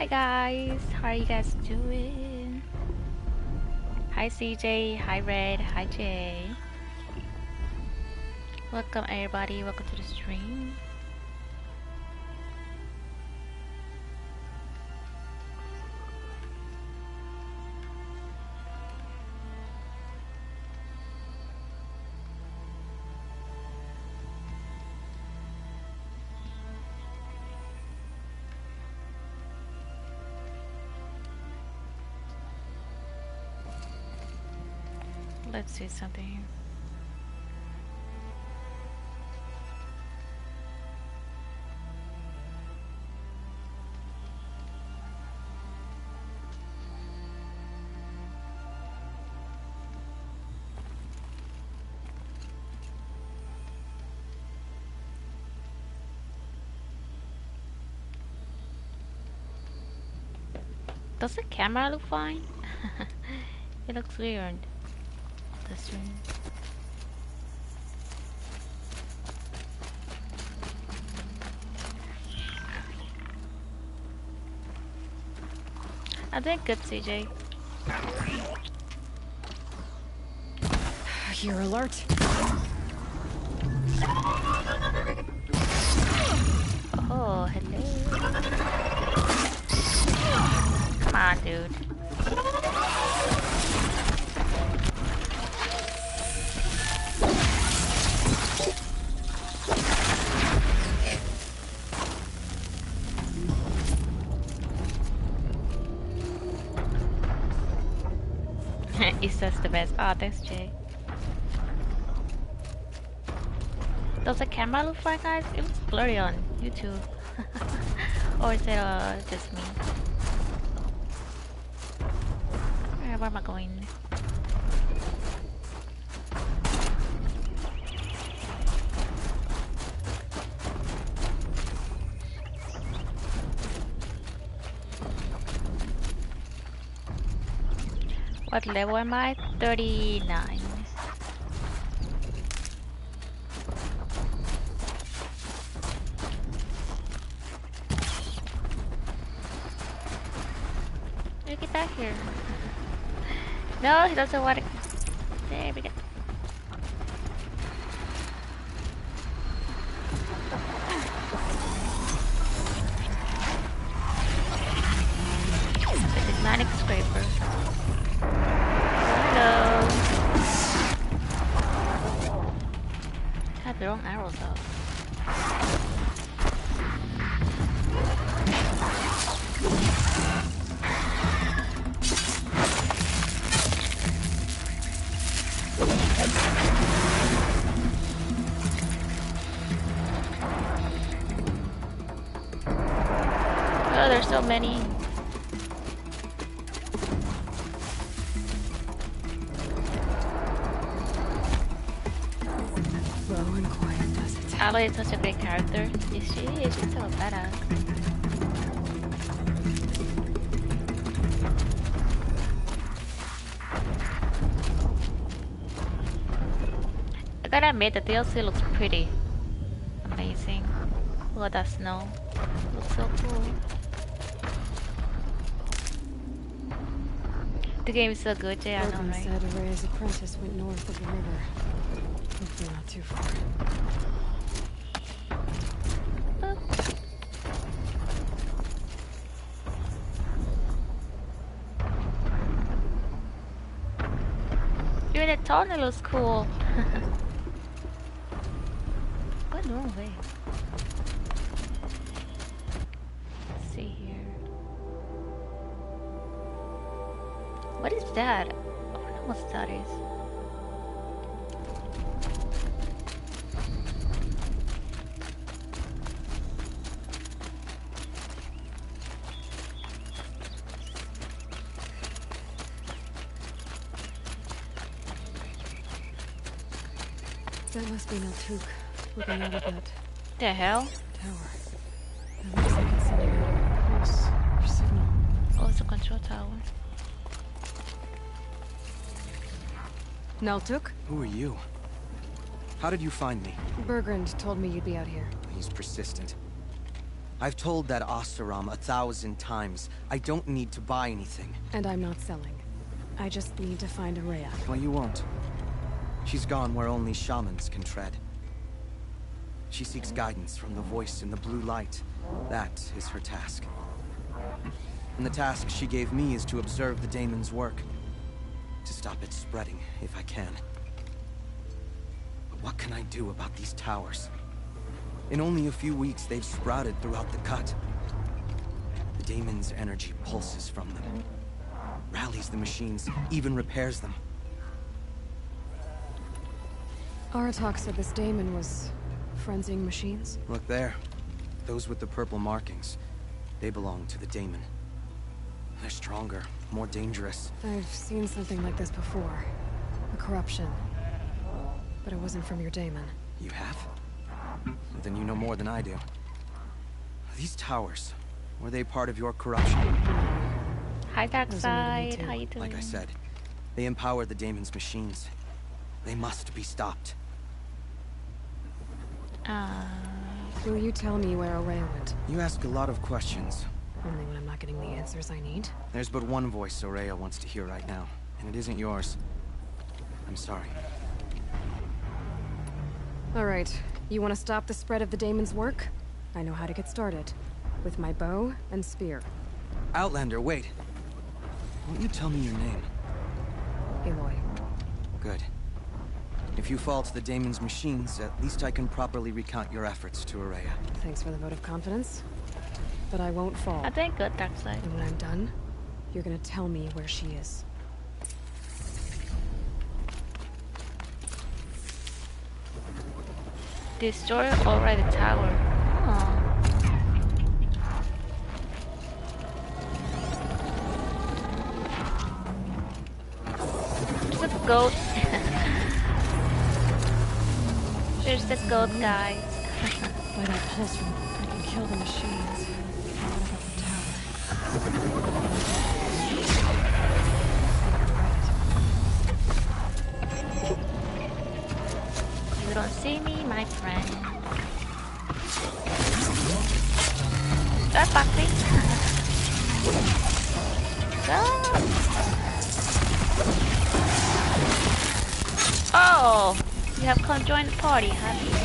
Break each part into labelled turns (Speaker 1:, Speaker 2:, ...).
Speaker 1: Hi guys, how are you guys doing? Hi CJ, hi Red, hi Jay. Welcome everybody, welcome to the stream. See something. here. Does the camera look fine? it looks weird. I think good, CJ.
Speaker 2: You're alert.
Speaker 1: Oh, hello. Come on, dude. Best. Oh, thanks, Jay. Does the camera look fine, guys? It looks blurry on YouTube. or is it uh, just me? Where, where am I going? What level am I? 39. Look at that here. No, he doesn't want to. Admit, the DLC looks pretty amazing. Look at that snow. Looks so cool. The game is so good, Jay. I know, right?
Speaker 2: said Ourea's apprentice went north of the river. Hopefully not too far.
Speaker 1: Tunnel looks cool. The hell?
Speaker 2: tower. That looks like it's some kind of pulse or signal.
Speaker 1: Oh, it's a control tower.
Speaker 2: Naltuk?
Speaker 3: Who are you? How did you find me?
Speaker 2: Bergrand told me you'd be out here.
Speaker 3: He's persistent. I've told that Oseram a thousand times. I don't need to buy anything.
Speaker 2: And I'm not selling. I just need to find Ourea.
Speaker 3: Well, you won't. She's gone where only shamans can tread. She seeks guidance from the voice in the blue light. That is her task. And the task she gave me is to observe the daemon's work. To stop it spreading, if I can. But what can I do about these towers? In only a few weeks, they've sprouted throughout the cut. The daemon's energy pulses from them. Rallies the machines, even repairs them.
Speaker 2: Aratak said this daemon was frenzying machines?
Speaker 3: Look there. Those with the purple markings. They belong to the daemon. They're stronger, more dangerous.
Speaker 2: I've seen something like this before. A corruption. But it wasn't from your daemon.
Speaker 3: You have? Then you know more than I do. These towers, were they part of your corruption?
Speaker 1: Hi, Dark
Speaker 2: Those are
Speaker 1: Side.
Speaker 2: moving
Speaker 1: How you doing?
Speaker 3: Like I said, they empower the daemon's machines. They must be stopped.
Speaker 1: Uh,
Speaker 2: Will you tell me where Ourea went?
Speaker 3: You ask a lot of questions.
Speaker 2: Only when I'm not getting the answers I need.
Speaker 3: There's but one voice Ourea wants to hear right now, and it isn't yours. I'm sorry.
Speaker 2: Alright, you want to stop the spread of the daemon's work? I know how to get started. With my bow and spear.
Speaker 3: Outlander, wait. Won't you tell me your name?
Speaker 2: Aloy.
Speaker 3: Good. If you fall to the daemon's machines, at least I can properly recount your efforts to Ourea.
Speaker 2: Thanks for the vote of confidence. But I won't fall.
Speaker 1: I'm doing good, Dark Side.
Speaker 2: And when I'm done, you're gonna tell me where she is.
Speaker 1: Destroy already the tower. Oh. There's a goat. There's gold, guys.
Speaker 2: By that pulse from I can kill the machines. What about the tower?
Speaker 1: You don't see me, my friend. That back me. Oh, have come join the party, have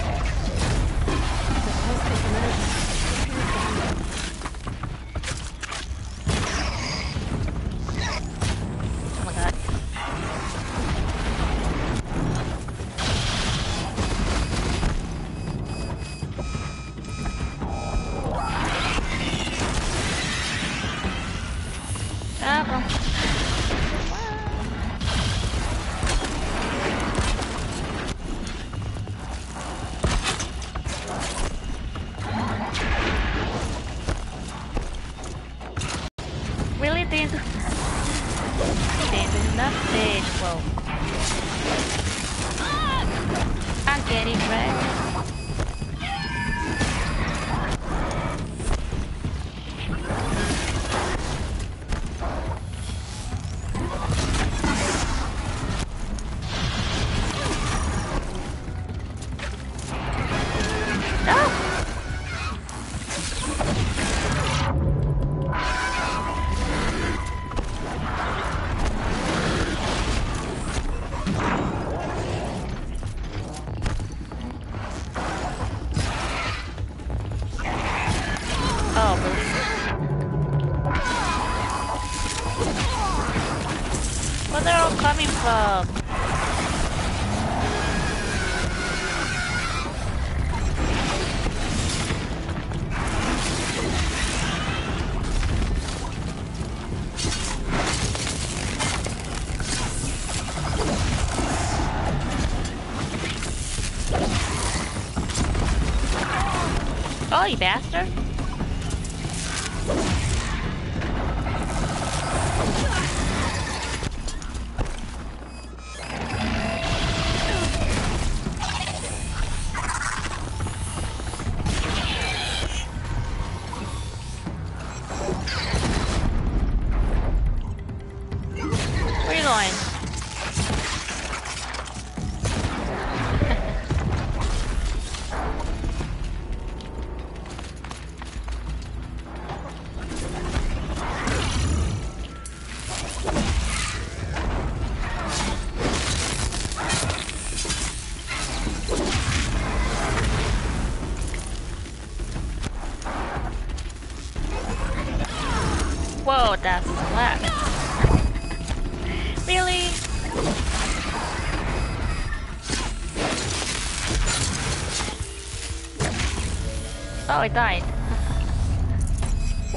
Speaker 1: Oh, I died.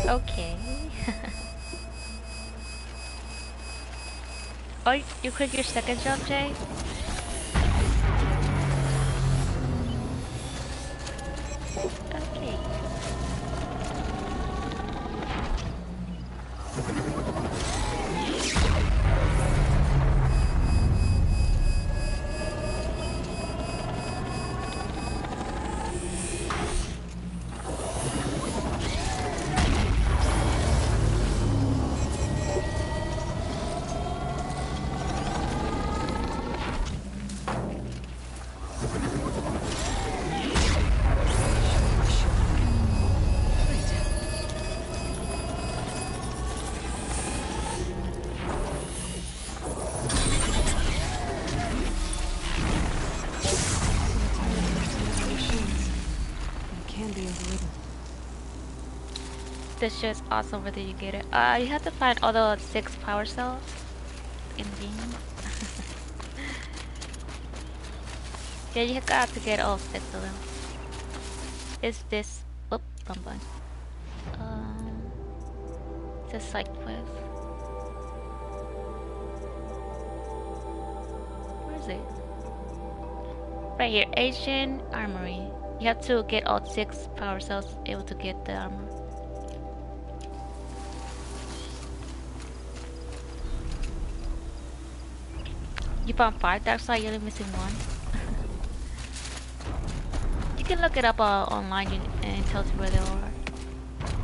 Speaker 1: okay. oh, you quit your second jump, Jay? This shit's awesome whether you get it. Uh, you have to find all the six power cells in game. yeah, you have got to get all six of them. Is this... Whoop, bum bum. Um, it's a side quest. Where is it? Right here, Ancient Armory. You have to get all six power cells able to get the armor. You found five dark side, you're only missing one. you can look it up uh, online and it tells you where they are.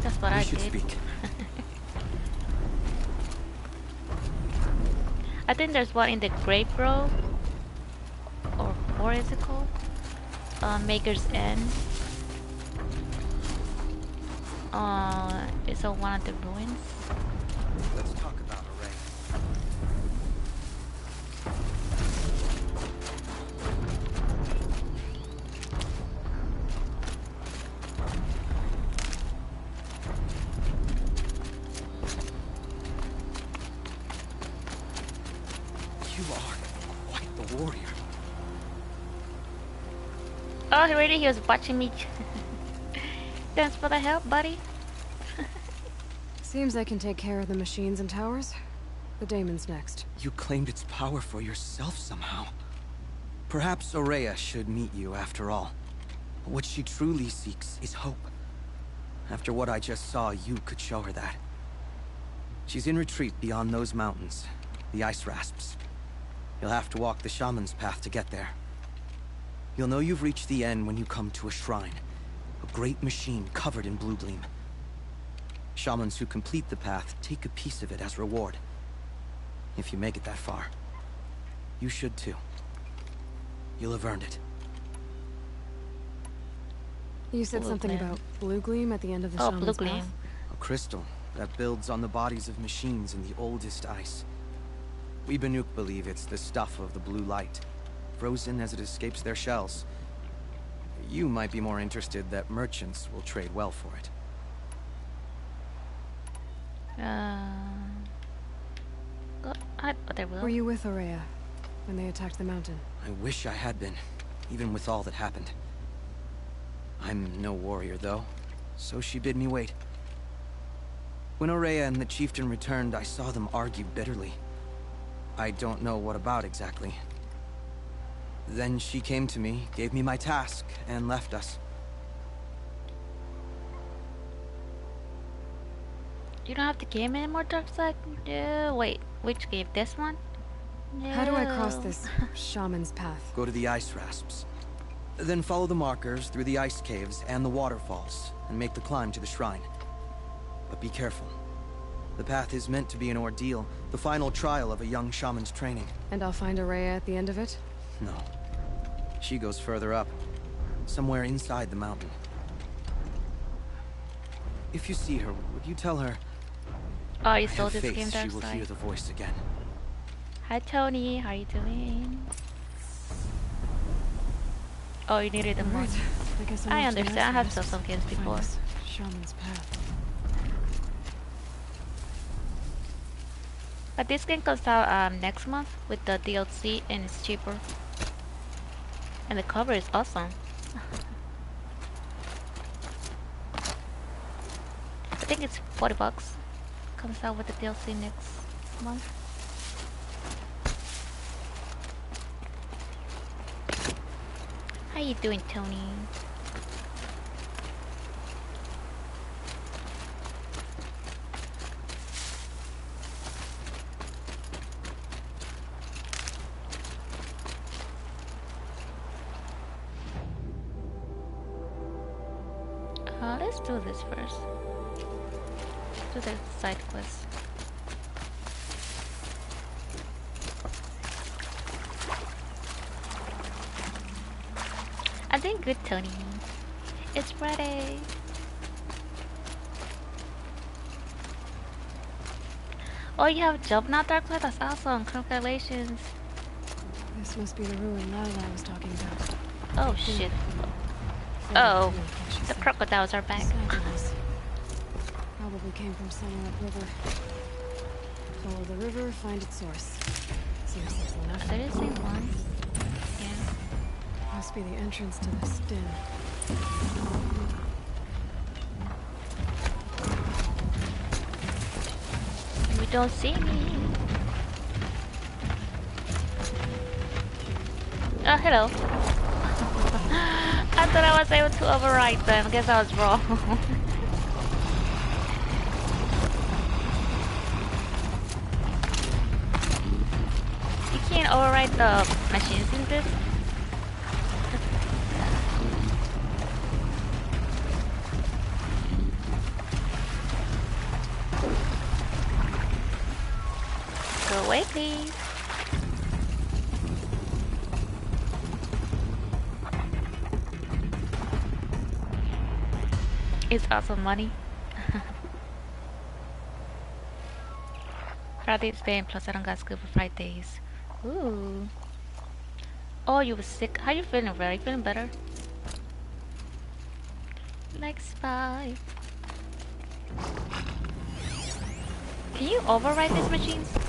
Speaker 1: That's what we I did. Speak. I think there's one in the Grape Grove. Or what is it called? Uh, Maker's End. Uh, it's on one of the ruins. He was watching me. Thanks for the help, buddy.
Speaker 2: Seems I can take care of the machines and towers. The daemon's next.
Speaker 3: You claimed its power for yourself somehow. Perhaps Ourea should meet you after all. What she truly seeks is hope. After what I just saw, you could show her that. She's in retreat beyond those mountains, the ice rasps. You'll have to walk the shaman's path to get there. You'll know you've reached the end when you come to a shrine. A great machine covered in blue gleam. Shamans who complete the path take a piece of it as reward. If you make it that far. You should too. You'll have earned it.
Speaker 2: You said blue something gleam. about blue gleam at the end of the oh, shaman's blue gleam. Path?
Speaker 3: A crystal that builds on the bodies of machines in the oldest ice. We Banuk believe it's the stuff of the blue light frozen as it escapes their shells. You might be more interested that merchants will trade well for it.
Speaker 1: Uh, I, they will.
Speaker 2: Were you with Ourea when they attacked the mountain?
Speaker 3: I wish I had been, even with all that happened. I'm no warrior, though, so she bid me wait. When Ourea and the chieftain returned, I saw them argue bitterly. I don't know what about exactly, then she came to me, gave me my task, and left us.
Speaker 1: You don't have the game anymore, Darkside? No, wait, which game? This one?
Speaker 2: No. How do I cross this shaman's path?
Speaker 3: Go to the ice rasps. Then follow the markers through the ice caves and the waterfalls, and make the climb to the shrine. But be careful. The path is meant to be an ordeal, the final trial of a young shaman's training.
Speaker 2: And I'll find Ourea at the end of it?
Speaker 3: No. She goes further up. Somewhere inside the mountain. If you see her, would you tell her...
Speaker 1: Oh, you stole this game, Dark
Speaker 3: she will hear the voice again.
Speaker 1: Hi, Tony. How are you doing? Oh, you needed them right. I, I understand. I have sold some games before.
Speaker 2: Shaman's path.
Speaker 1: But this game comes out um, next month with the DLC and it's cheaper. And the cover is awesome. I think it's 40 bucks. Comes out with the DLC next month. How you doing, Tony? Uh, let's do this first. Do the side quest. I think good, Tony. It's Friday. Oh, you have a job now, Dark Side? That's awesome. Congratulations.
Speaker 2: This must be the ruin Lila was talking about.
Speaker 1: Oh, shit. Oh,
Speaker 2: Creek, like she
Speaker 1: The crocodiles are back.
Speaker 2: Probably came from somewhere upriver. Follow the river, find its source. Seems simple enough.
Speaker 1: There is a one. Yeah.
Speaker 2: Must be the entrance to this den.
Speaker 1: You don't see me. Oh, hello. I thought I was able to overwrite them. I Guess I was wrong. you can't overwrite the machines in this. Go away, please. It's some money. Friday's paying plus I don't got school for Fridays. Ooh. Oh, you were sick. How you feeling? Are you feeling better? Like spy. Can you override these machines?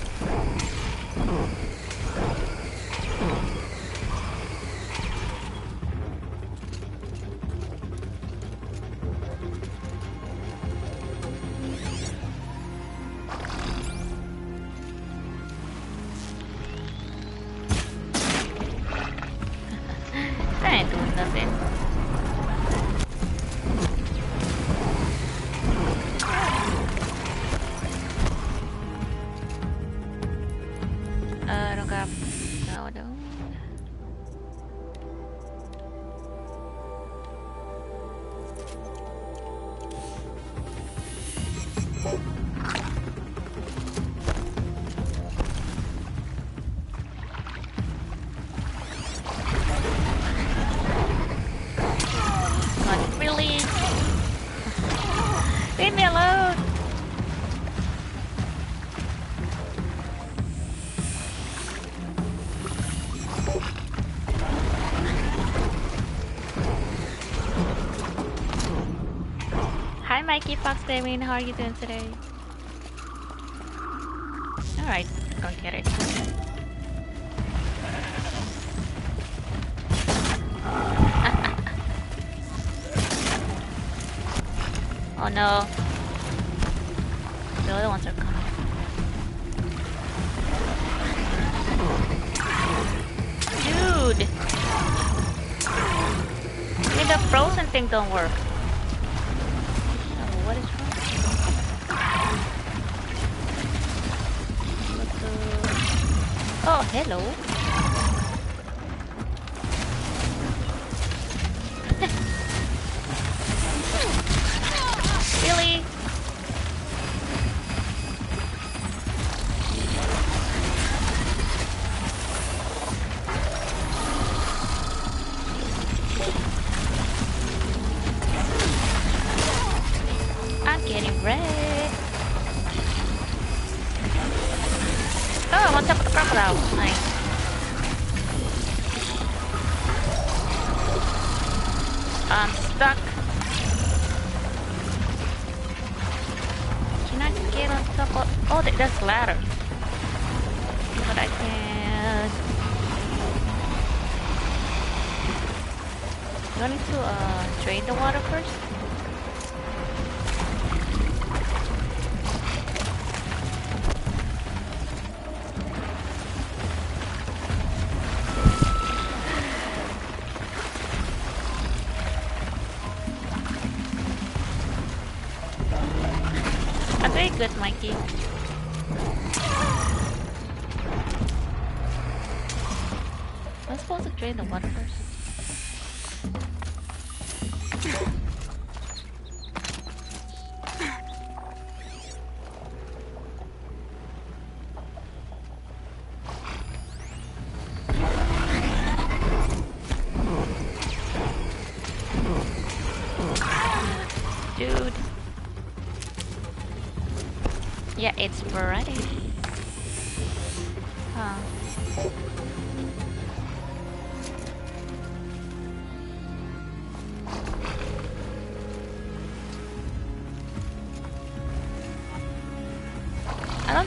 Speaker 1: Fox Gaming, how are you doing today?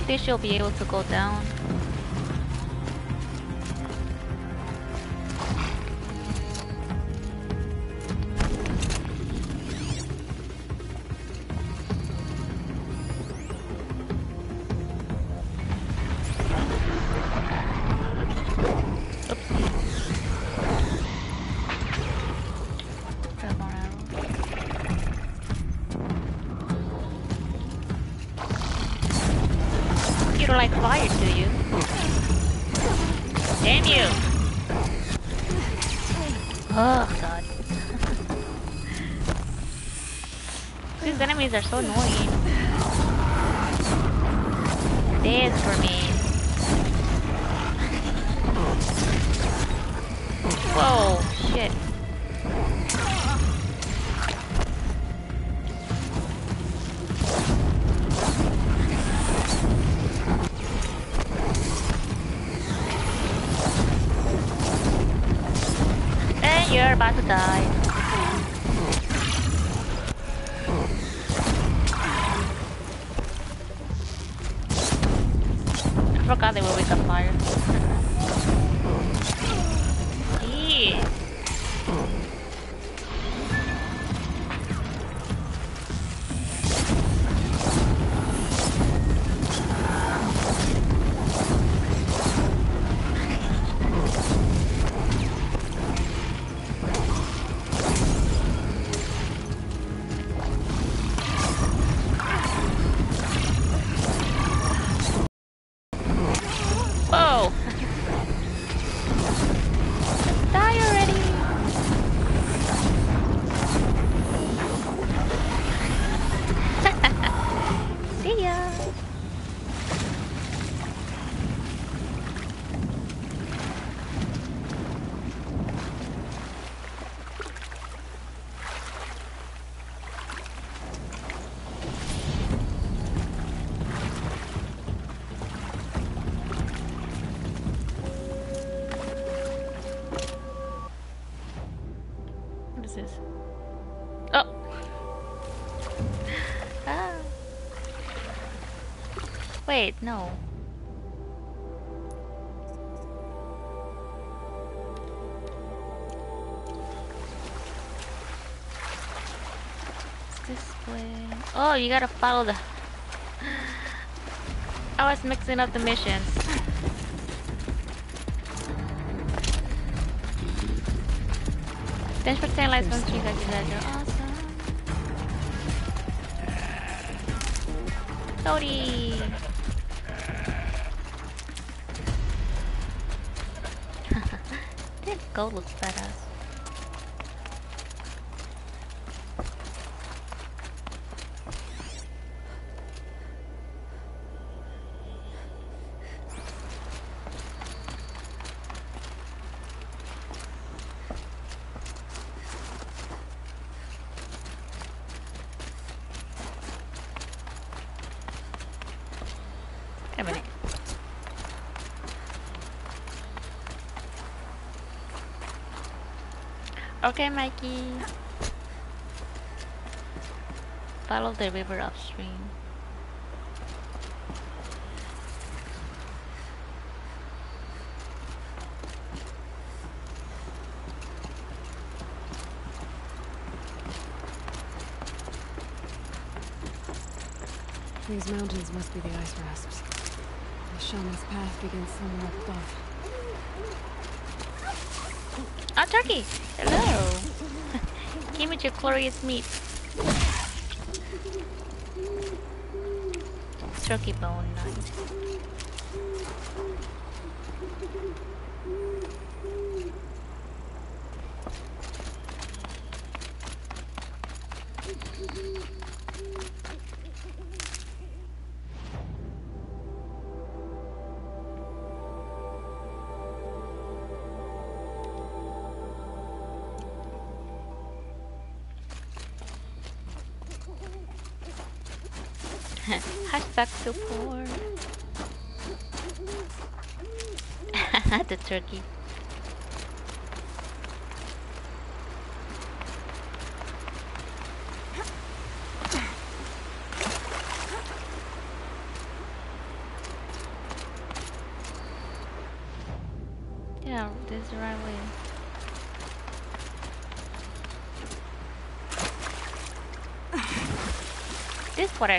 Speaker 1: Think she'll be able to go down. Like fire, do you? Damn you! Oh god. These enemies are so annoying. This for me. Whoa, shit. You're you gotta follow the. I was mixing up the missions. Thanks for 10 likes from you guys. You're awesome. Cody! that gold looks badass. Okay, Mikey. Follow the river upstream.
Speaker 2: These mountains must be the ice rasps. The shaman's path begins somewhere up above.
Speaker 1: Ah, oh, turkey! Hello! Give me your glorious meat. Turkey bone, nice.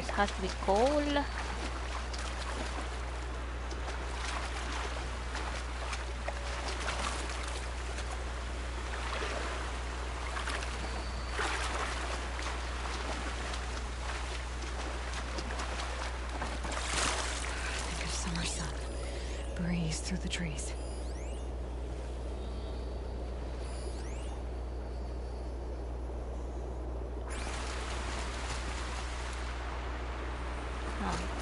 Speaker 1: Water has to be
Speaker 2: sun. Breeze through the trees.
Speaker 1: Oh.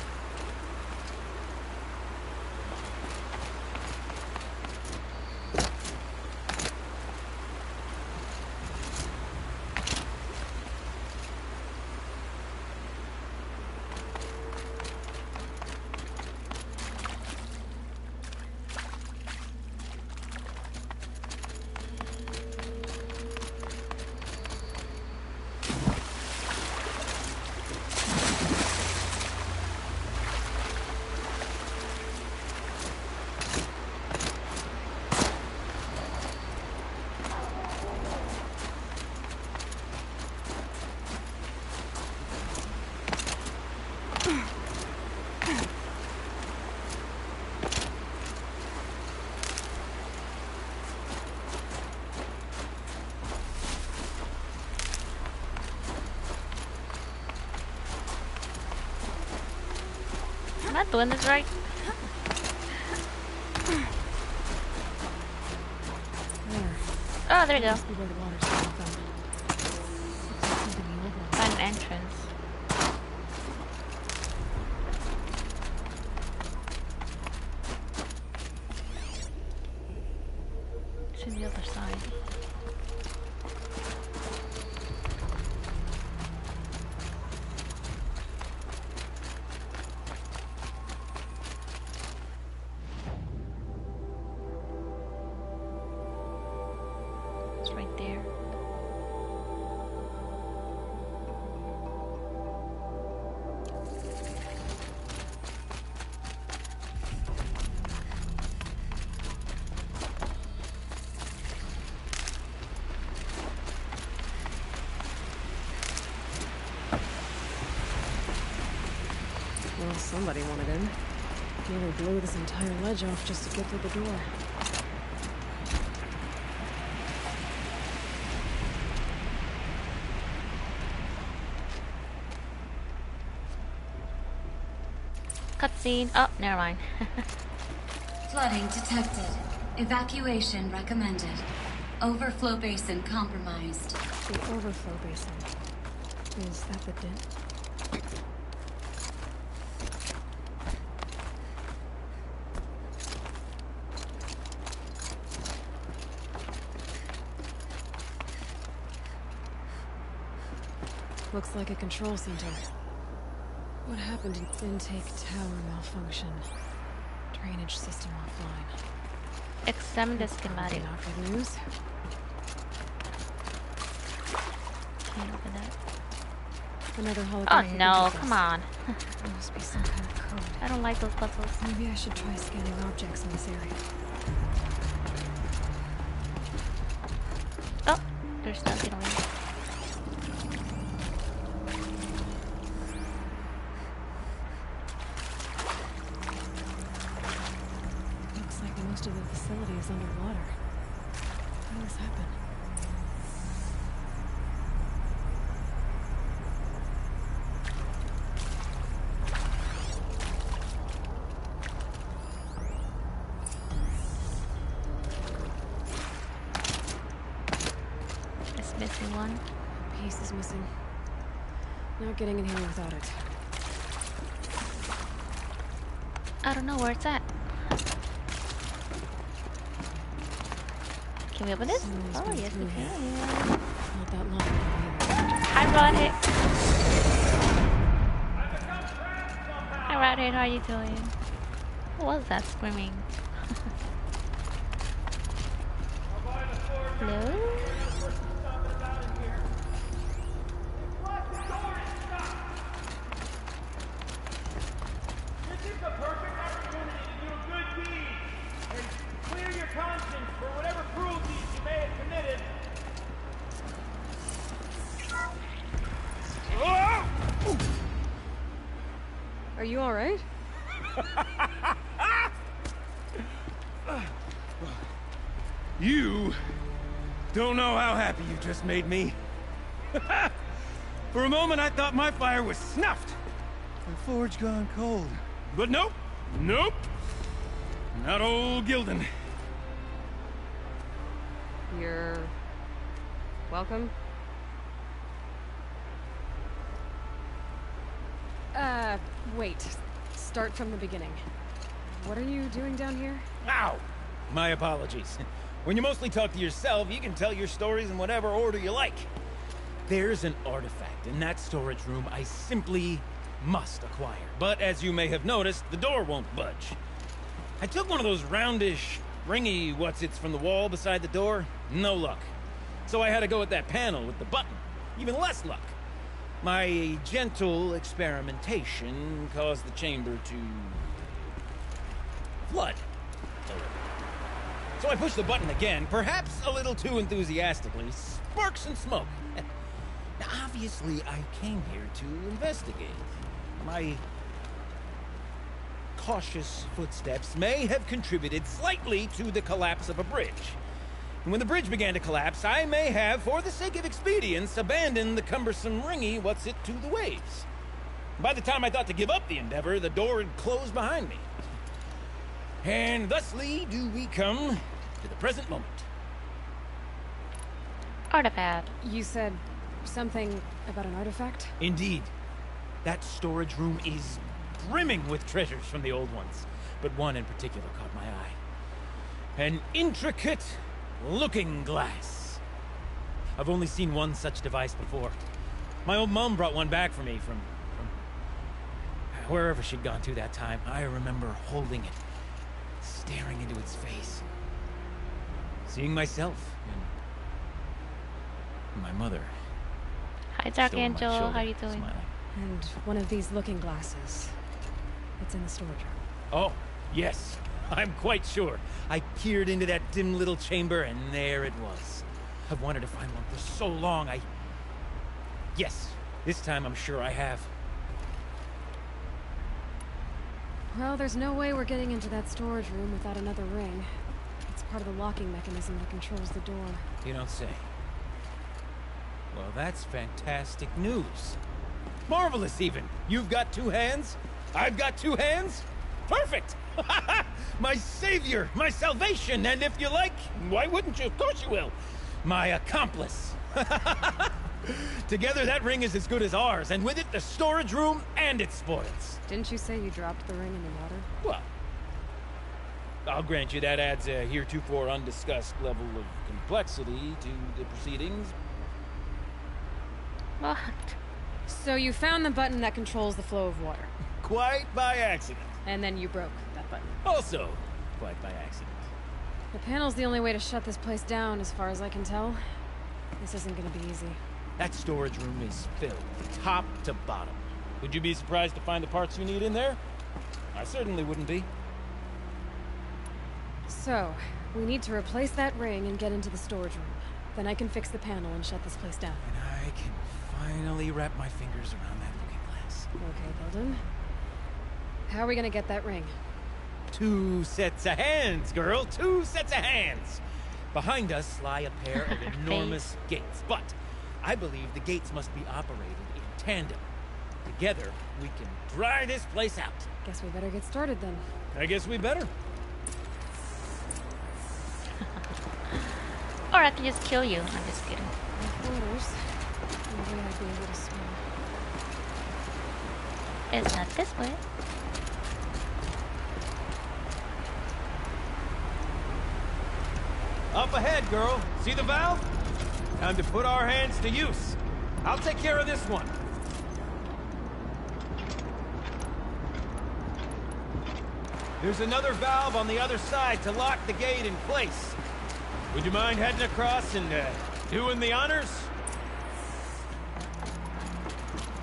Speaker 1: Am I doing this right?
Speaker 2: There.
Speaker 1: Oh, there you go.
Speaker 2: Ledge off just to get through the door.
Speaker 1: Cutscene. Oh, never mind.
Speaker 4: Flooding detected. Evacuation recommended. Overflow basin compromised.
Speaker 2: The overflow basin. Is that the dent? Looks like a control center. What happened to intake tower malfunction? Drainage system offline.
Speaker 1: Examine the schematic.
Speaker 2: Not good news.
Speaker 1: Can't open that.
Speaker 2: Another
Speaker 1: Oh no, come on.
Speaker 2: There must be some kind of code.
Speaker 1: I don't like those puzzles.
Speaker 2: Maybe I should try scanning objects in this area.
Speaker 1: Oh, there's nothing around.
Speaker 2: facility is underwater. How did this happen?
Speaker 1: It's missing one.
Speaker 2: Piece is missing. Not getting in here without it.
Speaker 1: I don't know where it's at. Can we open this?
Speaker 2: Someone's
Speaker 1: Oh,
Speaker 2: been
Speaker 1: yes, we
Speaker 2: through here.
Speaker 1: can.
Speaker 2: Not that long ago either.
Speaker 1: Hi, Rodhead. Hi, Rodhead. How are doing? What was that screaming? Hello?
Speaker 5: This is the perfect opportunity to do a good deed and clear your conscience for whatever cruelties you may have committed.
Speaker 2: Are you alright?
Speaker 5: You don't know how happy you just made me. For a moment, I thought my fire was snuffed. The forge gone cold. But nope, nope. Not old Gildun.
Speaker 2: You're... welcome? Uh, wait. Start from the beginning. What are you doing down here?
Speaker 5: Ow! My apologies. When you mostly talk to yourself, you can tell your stories in whatever order you like. There's an artifact in that storage room I simply must acquire. But as you may have noticed, the door won't budge. I took one of those roundish, ringy what's-its from the wall beside the door. No luck. So I had to go with that panel with the button. Even less luck. My gentle experimentation caused the chamber to... flood. So I push the button again, perhaps a little too enthusiastically. Sparks and smoke. Now, obviously, I came here to investigate. My cautious footsteps may have contributed slightly to the collapse of a bridge. And when the bridge began to collapse, I may have, for the sake of expedience, abandoned the cumbersome ringy what's it to the waves. By the time I thought to give up the endeavor, the door had closed behind me. And thusly do we come to the present moment.
Speaker 1: Artifact.
Speaker 2: You said something about an artifact?
Speaker 5: Indeed, that storage room is brimming with treasures from the old ones, but one in particular caught my eye. An intricate looking glass. I've only seen one such device before. My old mum brought one back for me from, from wherever she'd gone to that time. I remember holding it, staring into its face, seeing myself and my mother.
Speaker 1: Hi, Dark
Speaker 5: still on my
Speaker 1: Angel. How are you doing?
Speaker 5: smiling.
Speaker 2: And one of these looking glasses. It's in the storage room.
Speaker 5: Oh, yes. I'm quite sure. I peered into that dim little chamber, and there it was. I've wanted to find one for so long, I... Yes, this time I'm sure I have.
Speaker 2: Well, there's no way we're getting into that storage room without another ring. Part of the locking mechanism that controls the door.
Speaker 5: You don't say. Well, that's fantastic news. Marvelous, even. You've got two hands. I've got two hands. Perfect! my savior, my salvation, and if you like, why wouldn't you? Of course you will. My accomplice. Together, that ring is as good as ours, and with it, the storage room and its spoils.
Speaker 2: Didn't you say you dropped the ring in the water?
Speaker 5: Well, I'll grant you that adds a heretofore undiscussed level of complexity to the proceedings.
Speaker 1: What?
Speaker 2: So you found the button that controls the flow of water.
Speaker 5: Quite by accident.
Speaker 2: And then you broke that button.
Speaker 5: Also, quite by accident.
Speaker 2: The panel's the only way to shut this place down, as far as I can tell. This isn't gonna be easy.
Speaker 5: That storage room is filled, top to bottom. Would you be surprised to find the parts you need in there? I certainly wouldn't be.
Speaker 2: So, we need to replace that ring and get into the storage room. Then I can fix the panel and shut this place down.
Speaker 5: And I can finally wrap my fingers around that looking glass.
Speaker 2: Okay, Belden. How are we gonna get that ring?
Speaker 5: Two sets of hands, girl. Two sets of hands. Behind us lie a pair of enormous gates, but I believe the gates must be operated in tandem. Together, we can dry this place out.
Speaker 2: Guess we better get started then.
Speaker 5: I guess we better.
Speaker 1: Or I can just kill you. I'm just kidding. It's not this way.
Speaker 5: Up ahead, girl. See the valve? Time to put our hands to use. I'll take care of this one. There's another valve on the other side to lock the gate in place. Would you mind heading across and uh, doing the honors?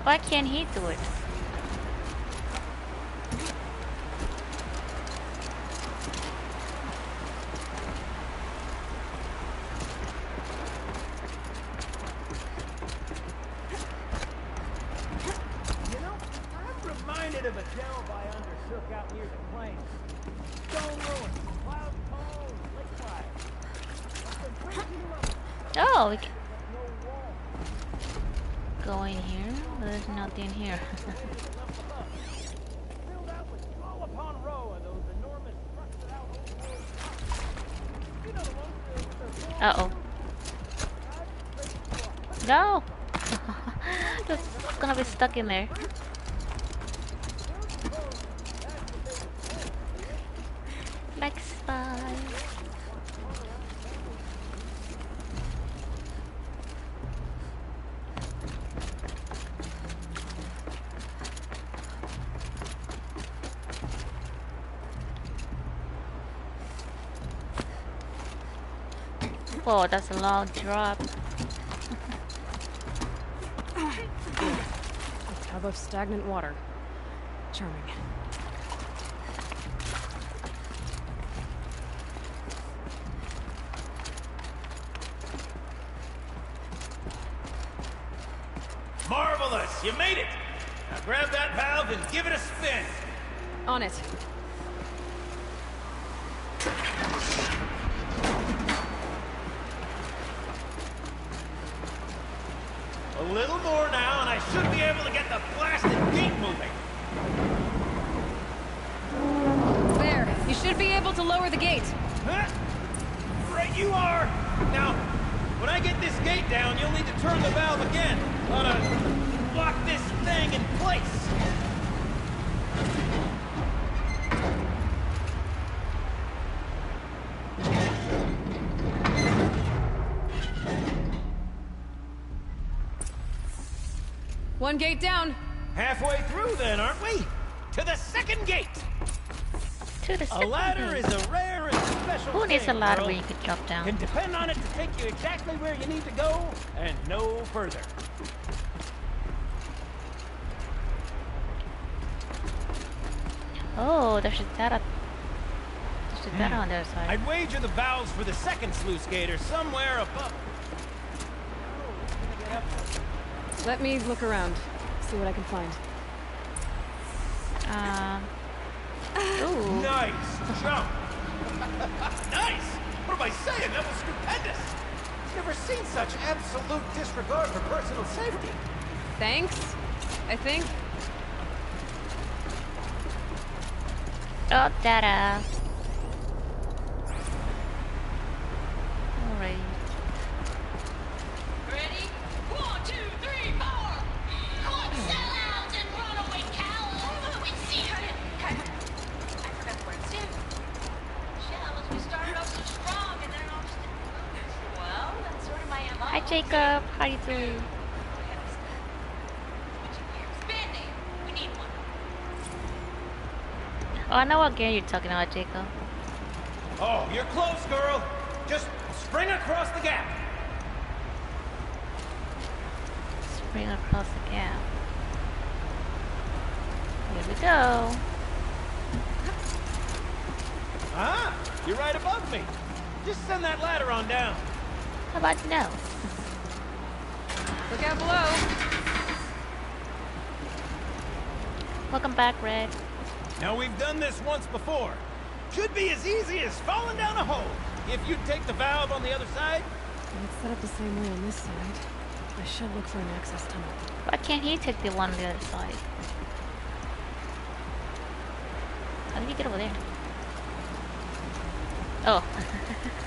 Speaker 1: Why can't he do it?
Speaker 5: You know, I'm reminded of a delve I undertook out near the plains. Stone ruins, cloud cones,
Speaker 1: Oh, we can go in here. There's nothing here. Uh oh. No! just gonna be stuck in there. Like spies. Whoa, that's a long drop.
Speaker 2: A tub of stagnant water. Charming.
Speaker 5: Marvelous! You made it! Now grab that valve and give it a spin.
Speaker 2: On it.
Speaker 5: Little more now, and I should be able to get the blasted gate moving.
Speaker 2: There. You should be able to lower the gate.
Speaker 5: Huh? Right you are! Now, when I get this gate down, you'll need to turn the valve again. To lock this thing in place.
Speaker 2: One gate down.
Speaker 5: Halfway through then, aren't we? To the second gate!
Speaker 1: To the
Speaker 5: A ladder
Speaker 1: gate.
Speaker 5: is a rare and special
Speaker 1: Who needs a ladder
Speaker 5: girl.
Speaker 1: where you could drop down?
Speaker 5: Can depend on it to take you exactly where you need to go, and no further.
Speaker 1: Oh, there's a data. There's a data hmm. on the other side.
Speaker 5: I'd wager the valves for the second sluice gate are somewhere above.
Speaker 2: Let me look around. See what I can find.
Speaker 1: Um. Ooh.
Speaker 5: Nice jump! nice! What am I saying? That was stupendous! Never seen such absolute disregard for personal safety.
Speaker 2: Thanks, I think.
Speaker 1: Oh, data. How you doing?
Speaker 6: Spinning! We need one.
Speaker 1: Oh, I know what game you're talking about, Jacob.
Speaker 5: Oh, you're close, girl. Just spring across the gap.
Speaker 1: Spring across the gap. Here we go.
Speaker 5: Ah, you're right above me. Just send that ladder on down.
Speaker 1: How about no?
Speaker 2: Look out below.
Speaker 1: Welcome back, Red.
Speaker 5: Now we've done this once before. Should be as easy as falling down a hole. If you take the valve on the other side,
Speaker 2: And it's set up the same way on this side. I should look for an access tunnel.
Speaker 1: Why can't he take the one on the other side? How did he get over there? Oh.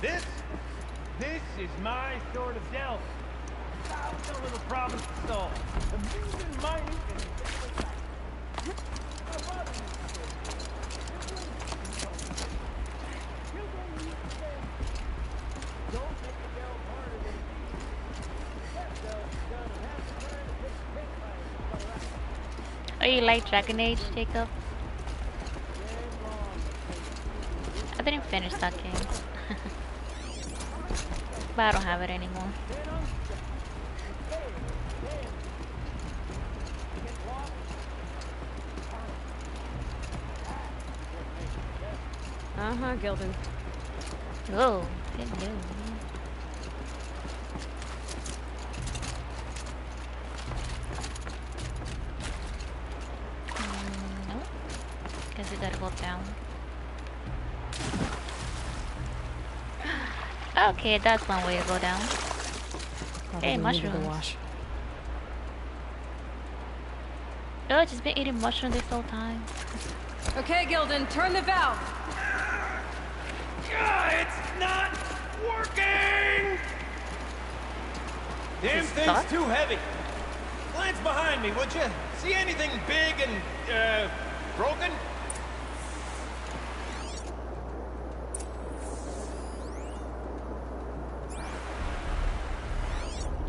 Speaker 5: this, this is my sword of Delph. Thousand little problems to solve. A million minute
Speaker 1: Oh, you like Dragon Age, Jacob? I didn't finish that game. But I don't have it anymore.
Speaker 2: Uh-huh, Gildun.
Speaker 1: Oh. Mm, no. Guess we gotta go down. Okay, that's one way to go down.
Speaker 2: Probably
Speaker 1: Hey,
Speaker 2: needed a
Speaker 1: mushrooms.
Speaker 2: wash.
Speaker 1: Oh, just been eating mushroom this whole time.
Speaker 2: Okay, Gildun, turn the valve.
Speaker 5: It's not working! Damn thing's
Speaker 1: stuck?
Speaker 5: too heavy. Glance behind me, would you? See anything big and, uh, broken?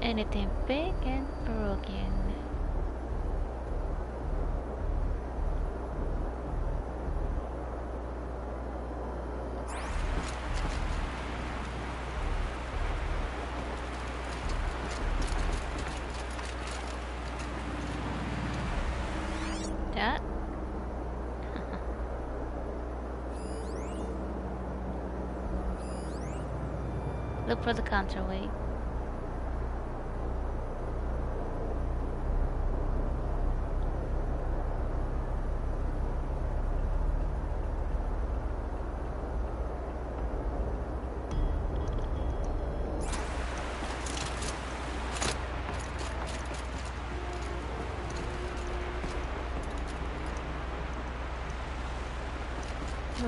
Speaker 1: Anything big and broken. Look for the counterweight.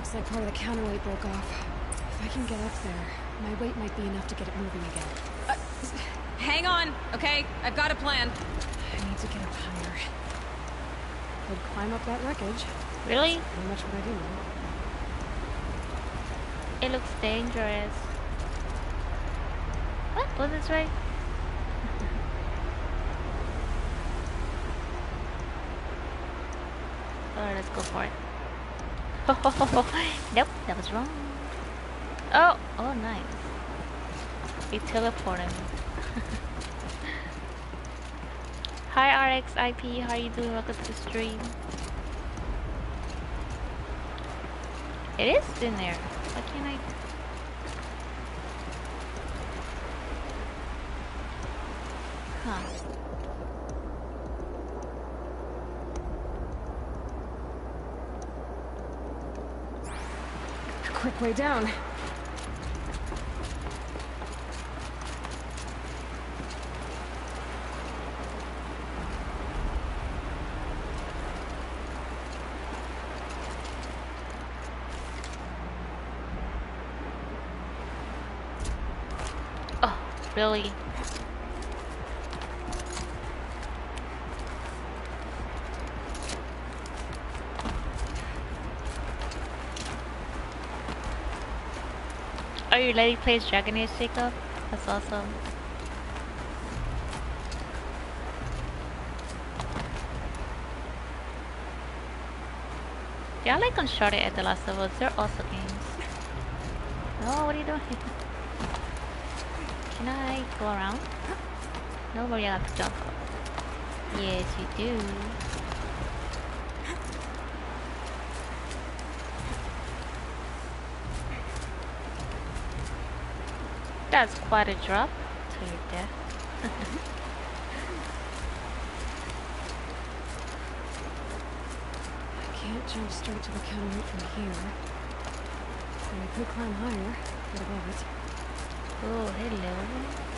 Speaker 2: Looks like part of the counterweight broke off. If I can get up there, my weight might be enough to get it moving again. Uh, hang on, okay? I've got a plan. I need to get up higher. Could climb up that wreckage.
Speaker 1: Really?
Speaker 2: Pretty much what I do now.
Speaker 1: It looks dangerous. What? Was this right? Alright, let's go for it. nope, that was wrong. Oh, oh nice. It teleported me. Hi RX IP, how you doing? Welcome to the stream. It is in there. Why can't I? Huh.
Speaker 2: Quick way down.
Speaker 1: Oh, really? Are lady plays Dragon Age Jacob? That's awesome. Yeah, I like Uncharted at The Last of Us. They're awesome games. Oh, what are you doing? Can I go around? Nobody have to jump. Yes, you do. that's quite a drop to your death.
Speaker 2: I can't jump straight to the counterweight from here. I could climb higher, but above it.
Speaker 1: Oh, hello.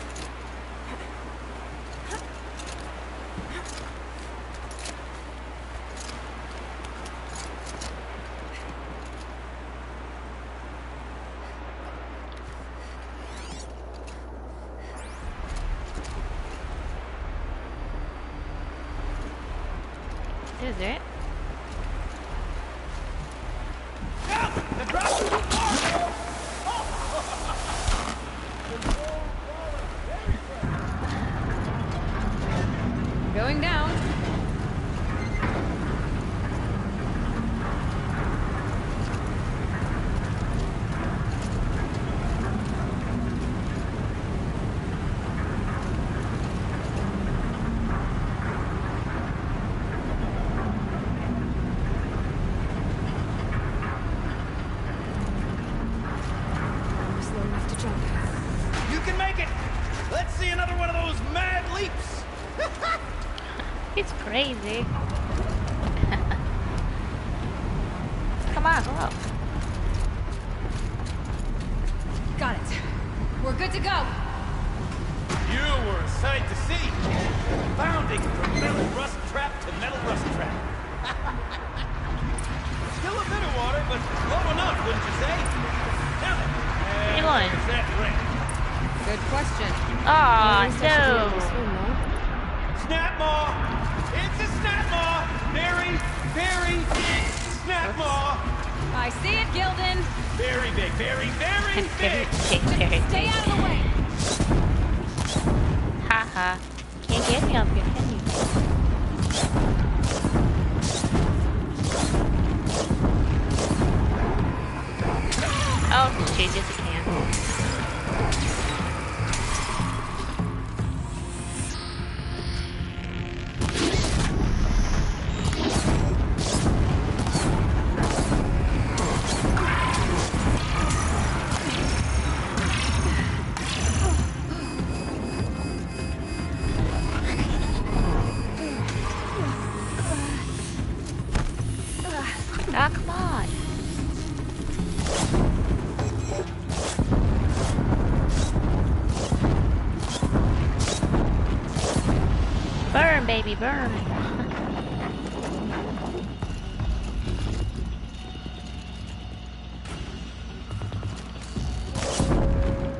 Speaker 1: no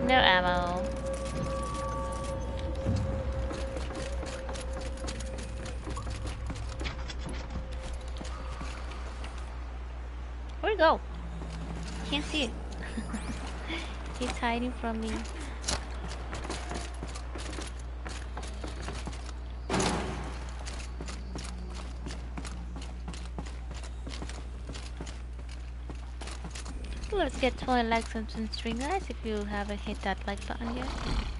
Speaker 1: ammo. Where'd he go? Can't see it. He's hiding from me. Let's get 20 likes and some stringers. guys if you haven't hit that like button yet.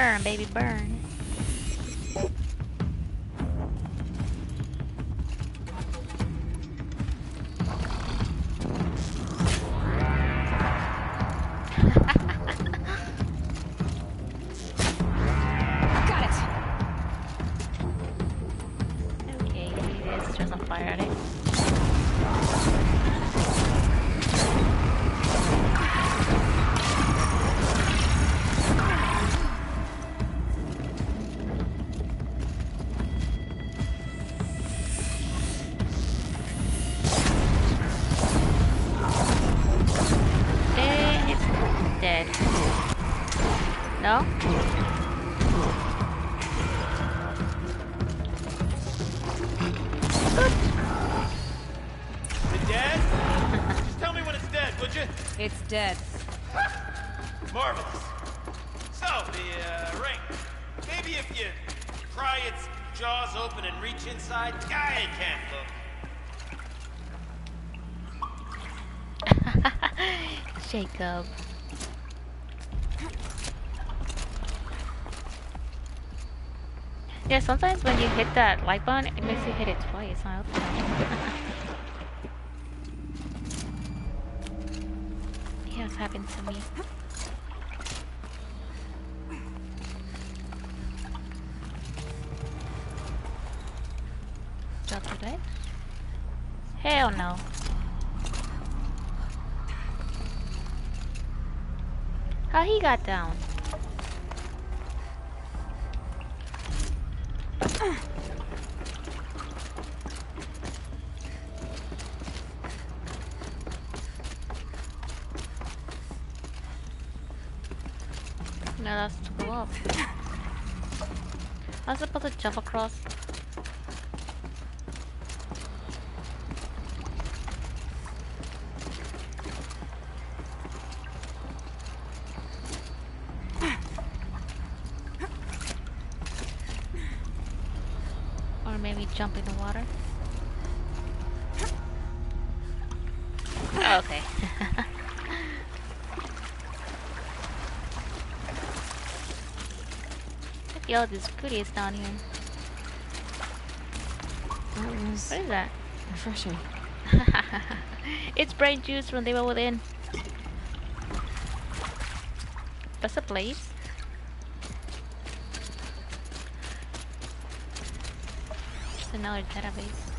Speaker 1: Burn, baby, burn. Jacob. Yeah, sometimes when you hit that like button, it makes you hit it twice. Huh? yeah, it's happened to me. Drop the leg? Hell no. How he got down? No, that's to go up. I was supposed to jump across. Or maybe jump in the water. Oh, okay. All these goodies down here.
Speaker 2: That was
Speaker 1: What is that?
Speaker 2: refreshing.
Speaker 1: it's brain juice from Devil Within. That's a place. Just another database.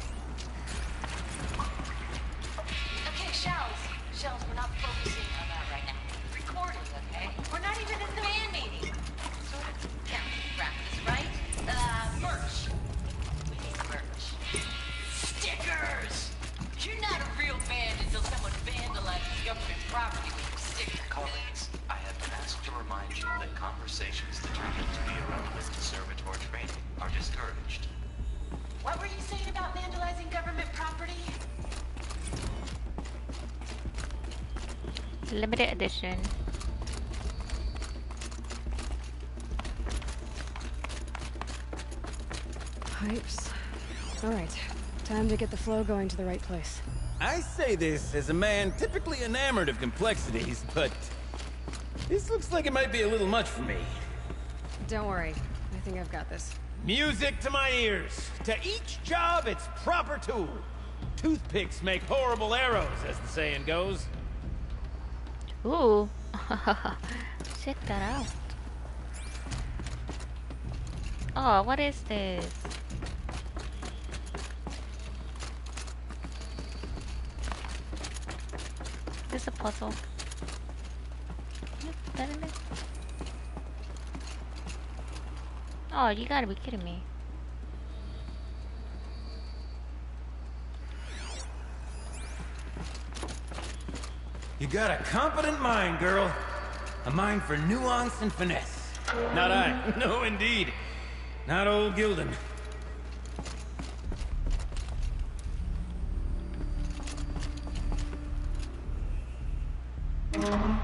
Speaker 2: Flow going to the right place.
Speaker 5: I say this as a man typically enamored of complexities, but this looks like it might be a little much for me.
Speaker 2: Don't worry. I think I've got this.
Speaker 5: Music to my ears. To each job, its proper tool. Toothpicks make horrible arrows, as the saying goes.
Speaker 1: Ooh. Check that out. Oh, what is this? This a puzzle. Oh, you gotta be kidding me.
Speaker 5: You got a competent mind, girl. A mind for nuance and finesse. Not I. No, indeed. Not old Gildun.
Speaker 1: Uh,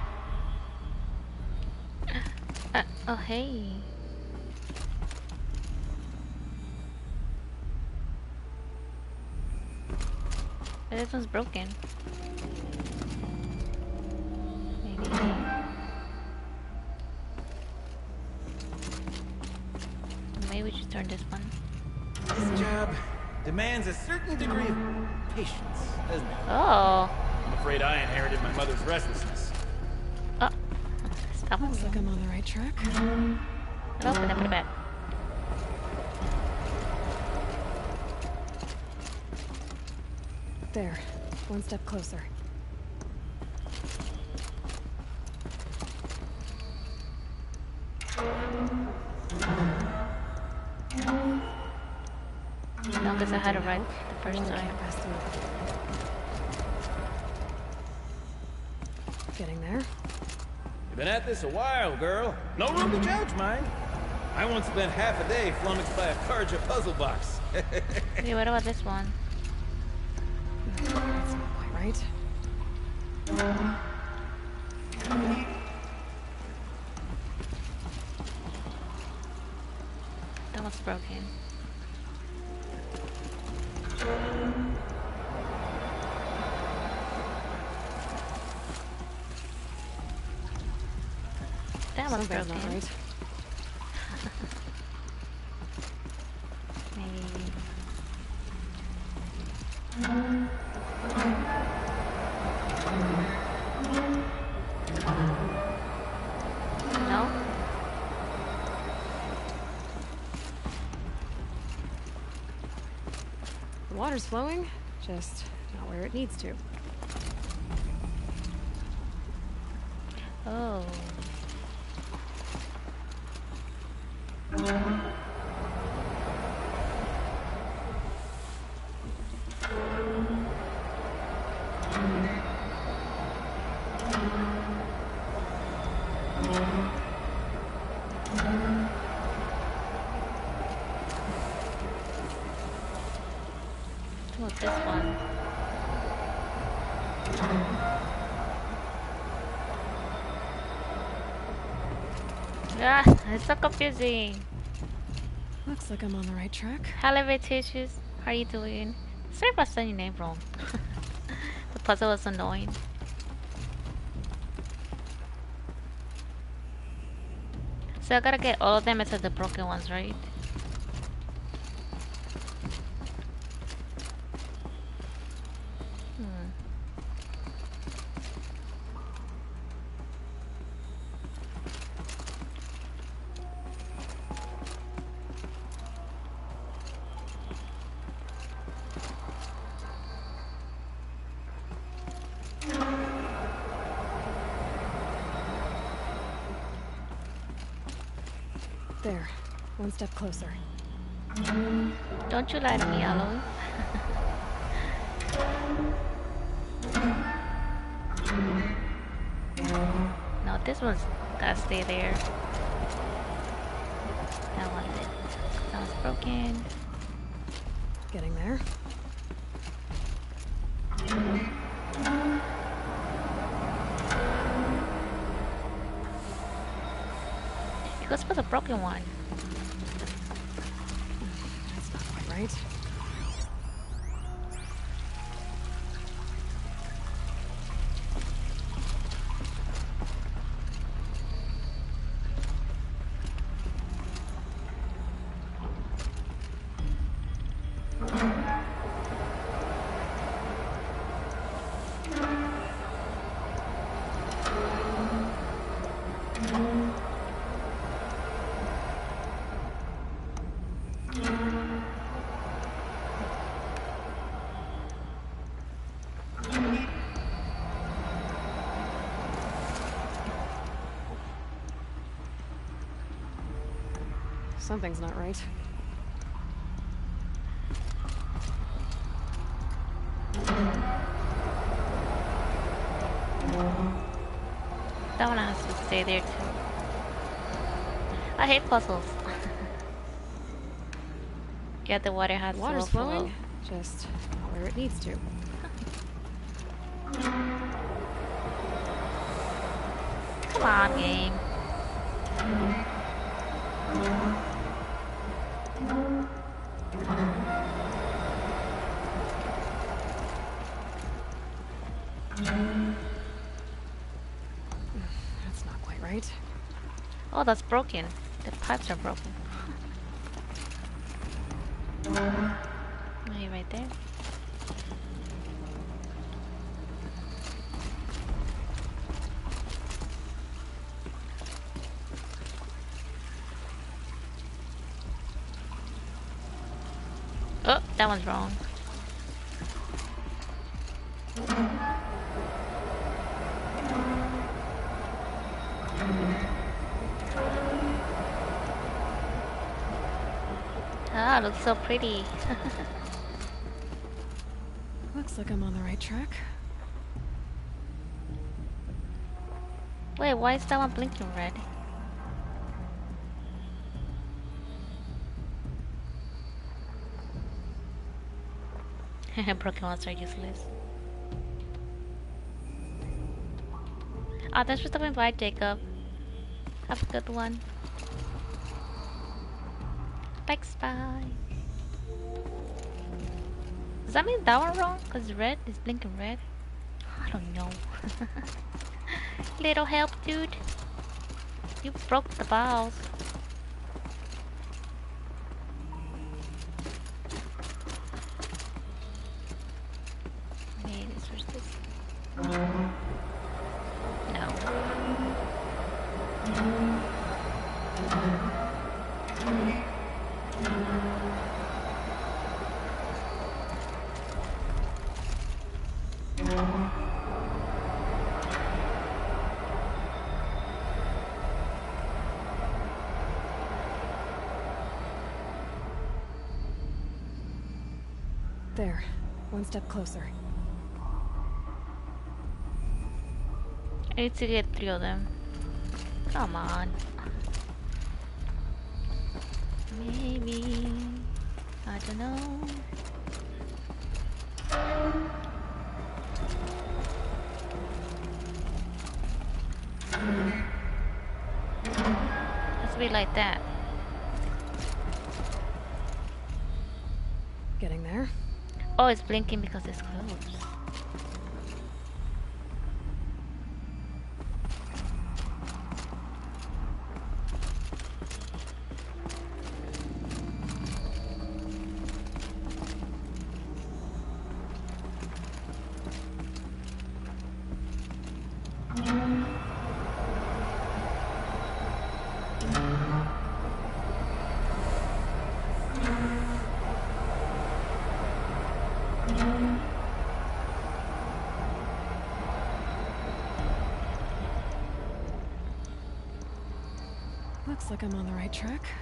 Speaker 1: oh, hey. This one's broken. Maybe. Maybe we should turn this one.
Speaker 5: This job demands a certain degree of patience, doesn't it?
Speaker 1: Oh!
Speaker 5: I'm afraid I inherited my mother's restlessness.
Speaker 1: Stop.
Speaker 2: Looks like I'm on the right track.
Speaker 1: Oh, put it, put it back.
Speaker 2: There. One step closer.
Speaker 1: As long I had it right the first time.
Speaker 2: can't pass through. Getting there.
Speaker 5: Been at this a while, girl. No room to judge, mind. I once spent half a day flummoxed by a Carja puzzle box.
Speaker 1: Wait, what about this one?
Speaker 2: That's not quite right. Water's flowing, just not where it needs to.
Speaker 1: Oh. What's this one? Ah, it's so confusing.
Speaker 2: Looks like I'm on the right track.
Speaker 1: Hello, Viticious. How are you doing? Sorry if I said your name wrong. the puzzle was annoying. So I gotta get all of them except the broken ones, right? Hmm.
Speaker 2: There, one step closer.
Speaker 1: Don't you lie to me, Aloy. no, this one's gotta stay there. That one. That one's broken.
Speaker 2: Something's not right.
Speaker 1: That one has to stay there too. I hate puzzles. yeah, the water has
Speaker 2: Water's flowing, just where it needs to.
Speaker 1: Come on, game.
Speaker 2: That's not quite right.
Speaker 1: Oh, that's broken. The pipes are broken. Maybe right there. Oh, that one's wrong. Looks so pretty.
Speaker 2: Looks like I'm on the right track.
Speaker 1: Wait, why is that one blinking red? Broken ones are useless. Ah, thanks for stopping by, Jacob. Have a good one. Thanks, bye. Does that mean that one wrong? Cause red is blinking red. I don't know. Little help, dude. You broke the balls.
Speaker 2: Step closer.
Speaker 1: I need to get three of them. Come on. Maybe. I don't know. Let's be like that.
Speaker 2: Getting there.
Speaker 1: Oh, it's blinking because it's closed.
Speaker 2: Looks like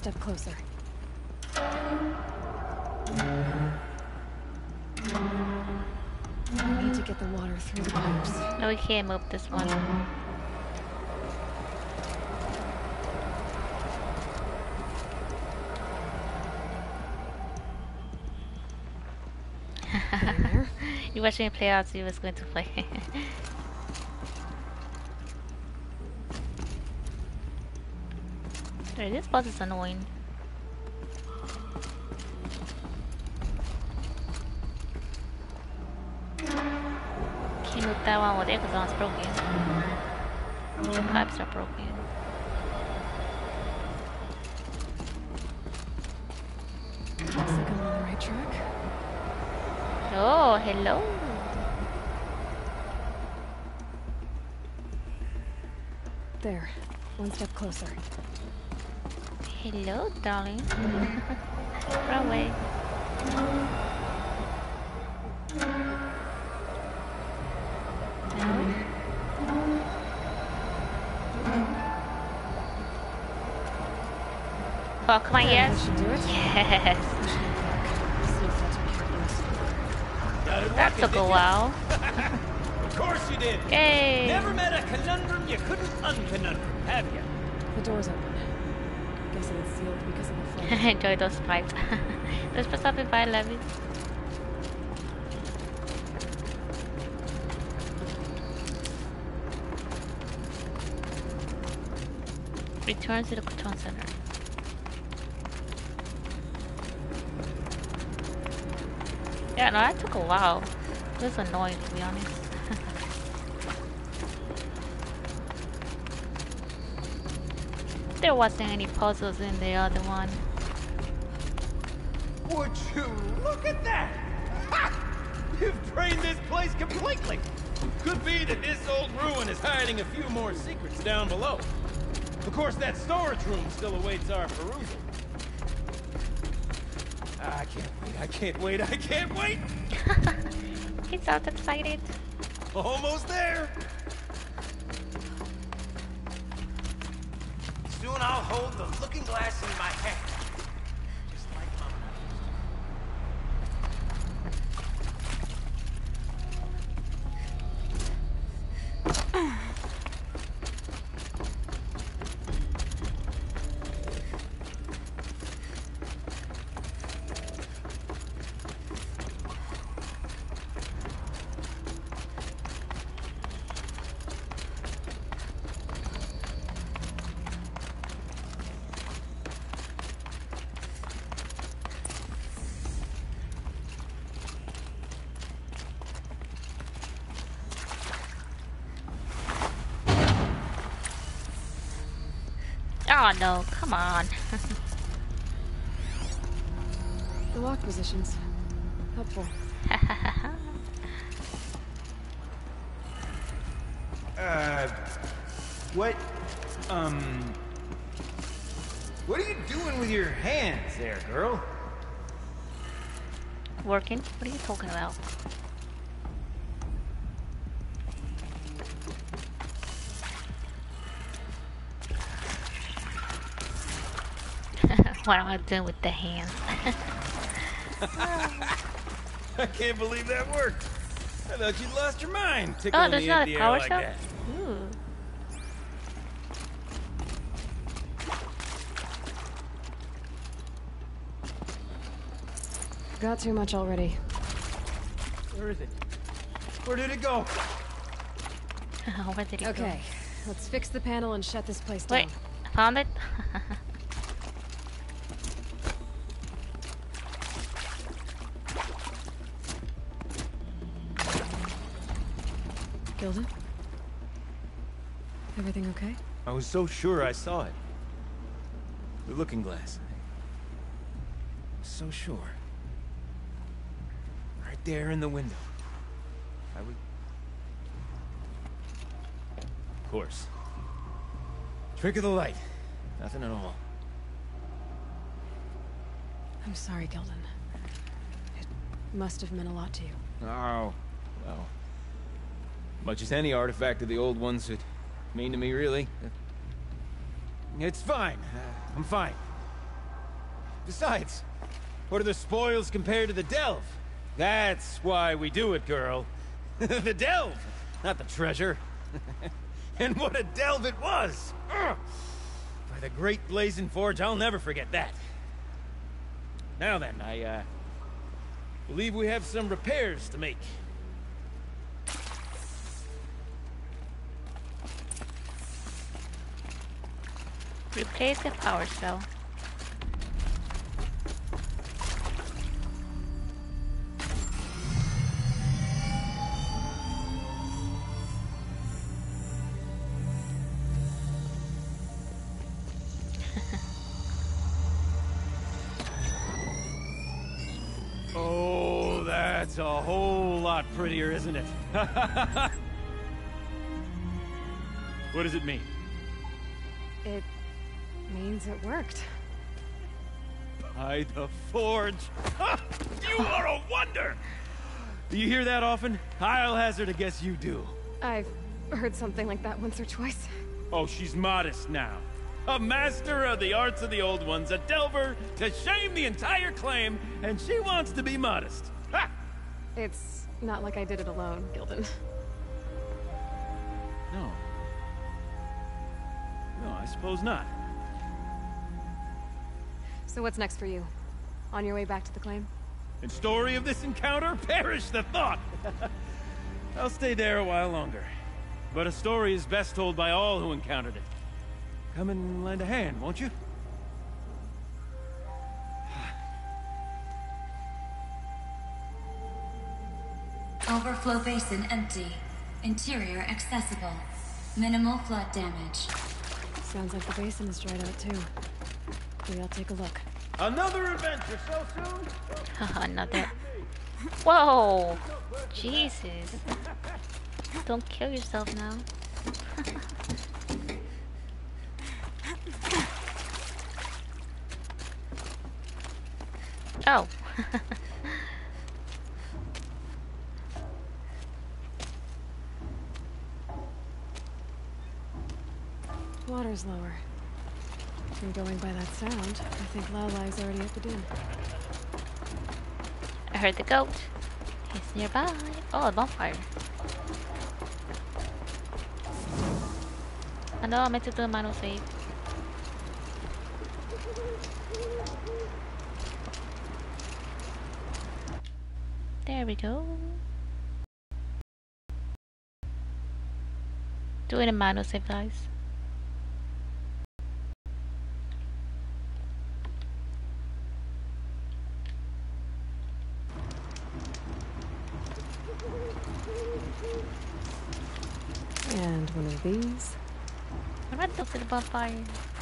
Speaker 2: step closer. I need to get the water through the pipes.
Speaker 1: No, we can't move this one. You watching me play out, so you was going to play. Dude, this boss is annoying. Can't move that one with it because that one's broken. The pipes are broken.
Speaker 2: Looks like I'm on the right track.
Speaker 1: Oh, hello.
Speaker 2: There. One step closer.
Speaker 1: Hello, darling. Run away. No? Oh, come on, yes.
Speaker 2: That do it.
Speaker 1: Yes.
Speaker 2: See if that's what you're supposed to
Speaker 5: Got it
Speaker 1: That took a while.
Speaker 5: Of course you did.
Speaker 1: Yay!
Speaker 5: Never met a conundrum you couldn't unconundrum, have you?
Speaker 2: The door's open.
Speaker 1: Enjoy those pipes. Let's up and buy Levy. Return to the control center. Yeah, no, that took a while. It was annoying to be honest. there wasn't any puzzles in the other one.
Speaker 5: Would you look at that? Ha! You've drained this place completely. Could be that this old ruin is hiding a few more secrets down below. Of course, that storage room still awaits our perusal. I can't wait, I can't wait, I can't wait!
Speaker 1: he sounds excited.
Speaker 5: Almost there!
Speaker 7: Soon I'll hold the looking glass in my hand. Just like Mama.
Speaker 1: Oh no, come on.
Speaker 2: The lock positions. Helpful.
Speaker 5: Uh, what, um... What are you doing with your hands there, girl?
Speaker 1: Working? What are you talking about? What am I doing with the hands?
Speaker 5: I can't believe that worked. I thought you'd lost your mind
Speaker 1: oh,
Speaker 5: tickling
Speaker 1: there's not
Speaker 5: in
Speaker 1: a
Speaker 5: the air
Speaker 1: power
Speaker 5: like
Speaker 1: shell?
Speaker 5: that.
Speaker 1: Ooh.
Speaker 2: Got too much already.
Speaker 5: Where is it? Where did it go?
Speaker 1: Where did it go?
Speaker 2: Okay, let's fix the panel and shut this place down.
Speaker 1: I found it?
Speaker 5: So sure I saw it. The looking glass. So sure. Right there in the window. I would... Of course. Trick of the light. Nothing at all.
Speaker 2: I'm sorry, Gildun. It must have meant a lot to you.
Speaker 5: Oh, well. Much as any artifact of the old ones would mean to me, really. It's fine. Uh, I'm fine. Besides, what are the spoils compared to the delve? That's why we do it, girl. the delve, not the treasure. and what a delve it was! By the great blazing forge, I'll never forget that. Now then, I, uh, believe we have some repairs to make.
Speaker 1: The power cell.
Speaker 5: Oh, that's a whole lot prettier, isn't it? what does it mean?
Speaker 2: It worked.
Speaker 5: By the forge. you are a wonder! Do you hear that often? I'll hazard a guess you do.
Speaker 2: I've heard something like that once or twice.
Speaker 5: Oh, she's modest now. A master of the arts of the old ones, a delver to shame the entire claim, and she wants to be modest. Ha!
Speaker 2: It's not like I did it alone, Gildun.
Speaker 5: No. No, I suppose not.
Speaker 2: So what's next for you? On your way back to the claim?
Speaker 5: And story of this encounter? Perish the thought! I'll stay there a while longer. But a story is best told by all who encountered it. Come and lend a hand, won't you?
Speaker 4: Overflow basin empty. Interior accessible. Minimal flood damage.
Speaker 2: Sounds like the basin is dried out too. Maybe I'll take a look.
Speaker 5: Another adventure so soon?
Speaker 1: Another. Whoa! Jesus. Don't kill yourself now. oh.
Speaker 2: Water's lower. And going by that sound, I think Lalai's already at the dune.
Speaker 1: I heard the goat. He's nearby. Oh, a bonfire. I know oh, I meant to do a manual save. There we go. Doing a manual save, guys.
Speaker 2: And one of these.
Speaker 1: What about those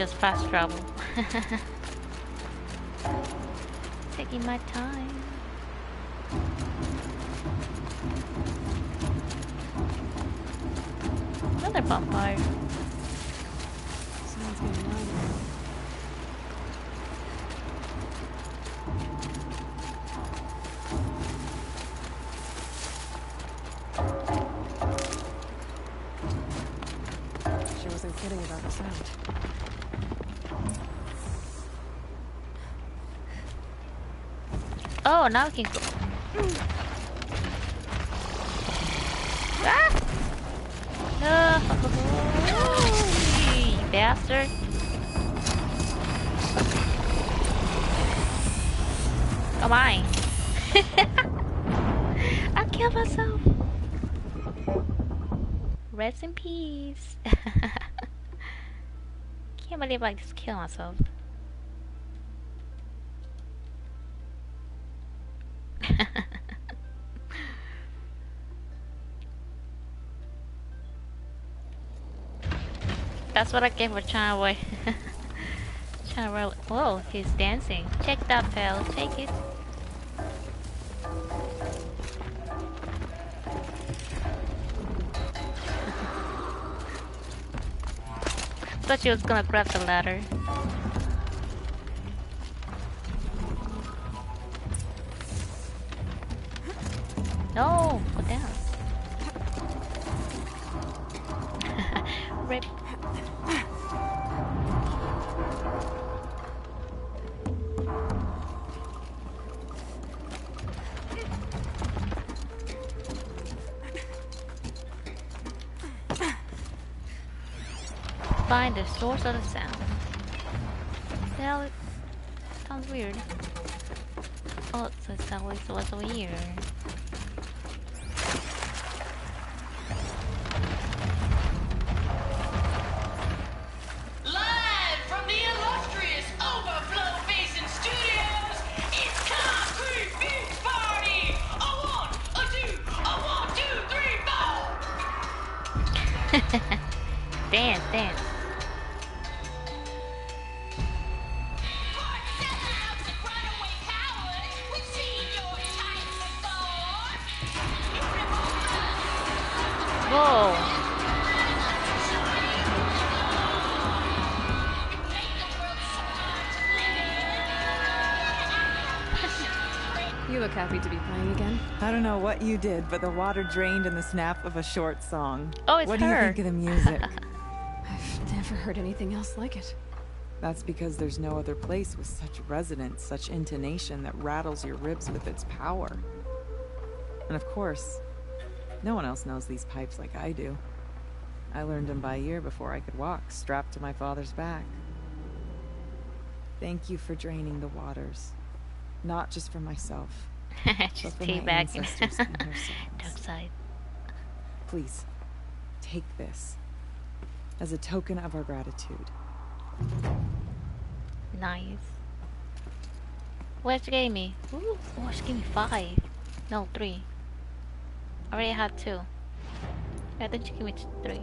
Speaker 1: just fast travel. Taking my time. Now we can go. Ah! No! You bastard. Oh my. I killed myself. Rest in peace. Can't believe I just killed myself. That's what I get for trying to wait. trying to. Whoa, he's dancing. Check that, pal. Take it. Thought she was gonna grab the ladder.
Speaker 8: What you did, but the water drained in the snap of a short song.
Speaker 1: Oh, it's
Speaker 8: what
Speaker 1: her.
Speaker 8: do you think of the music?
Speaker 2: I've never heard anything else like it.
Speaker 8: That's because there's no other place with such resonance, such intonation that rattles your ribs with its power. And of course, no one else knows these pipes like I do. I learned them by ear before I could walk, strapped to my father's back. Thank you for draining the waters. Not just for myself,
Speaker 1: Just
Speaker 8: but for my
Speaker 1: teabagging.
Speaker 8: ancestors and
Speaker 1: Dark side.
Speaker 8: Please, take this as a token of our gratitude.
Speaker 1: Nice. What she gave me? Ooh, oh, she gave me five. No, three. I already had two. I think she gave me three.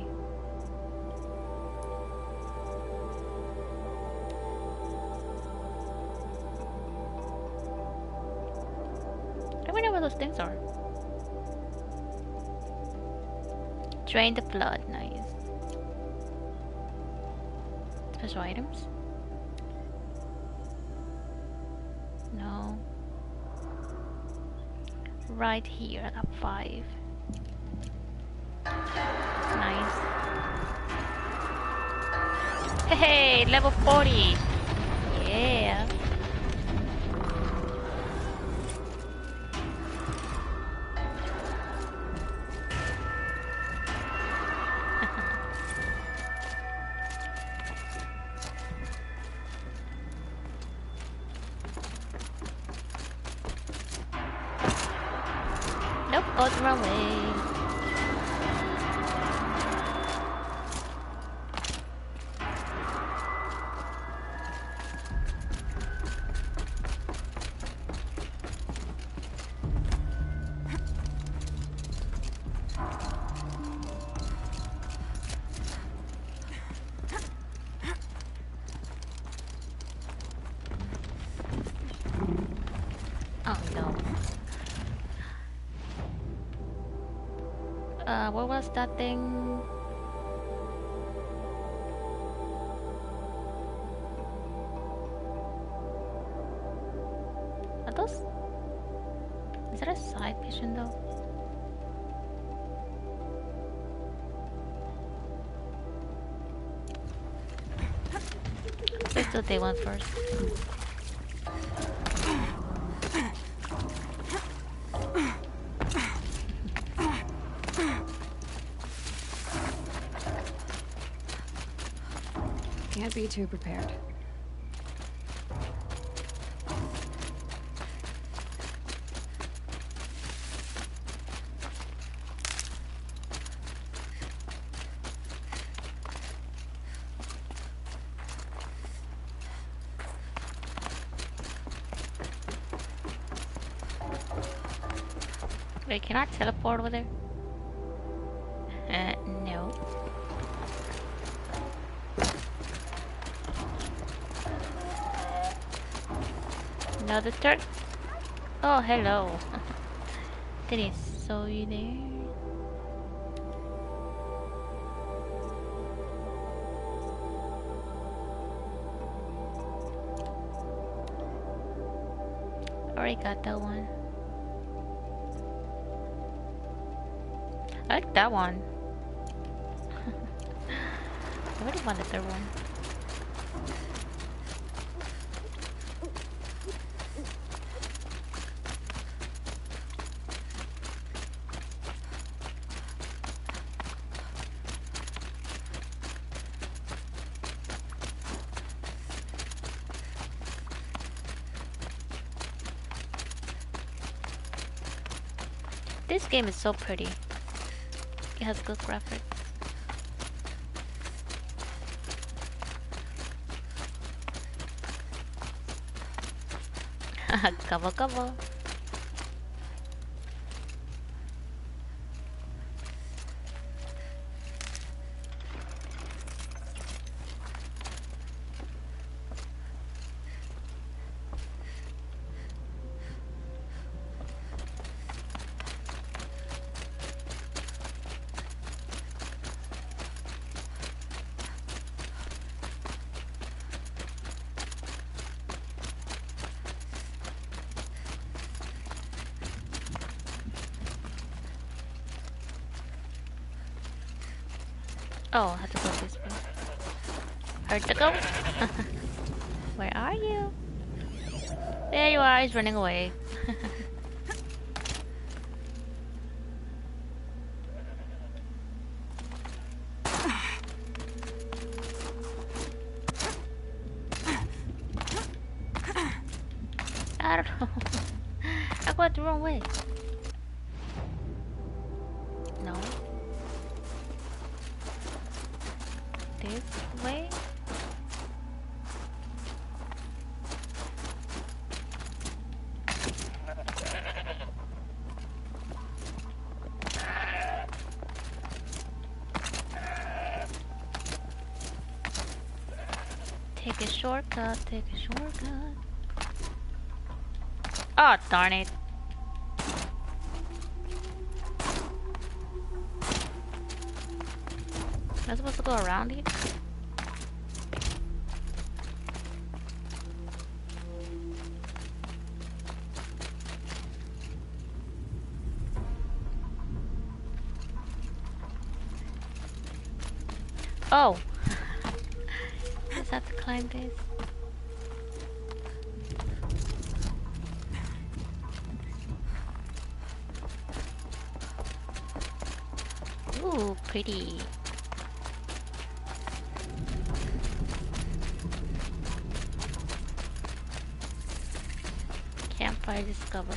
Speaker 1: Those things are. Drain the flood, nice. Special items? No. Right here, I got five. Nice. Hey, level 40! Yeah. That thing? Are those? Is that a side mission though? Let's do day one first.
Speaker 2: Can't be too prepared.
Speaker 1: Wait, can I teleport over there? Another turn. Oh, hello. Did he saw you there? Game is so pretty. It has good graphics. cover, cover. Oh, I have to go this way. Hard to go. Where are you? There you are, he's running away. Shortcut, take a shortcut. Oh, darn it. Is that to climb this? Ooh, pretty. Campfire discovered.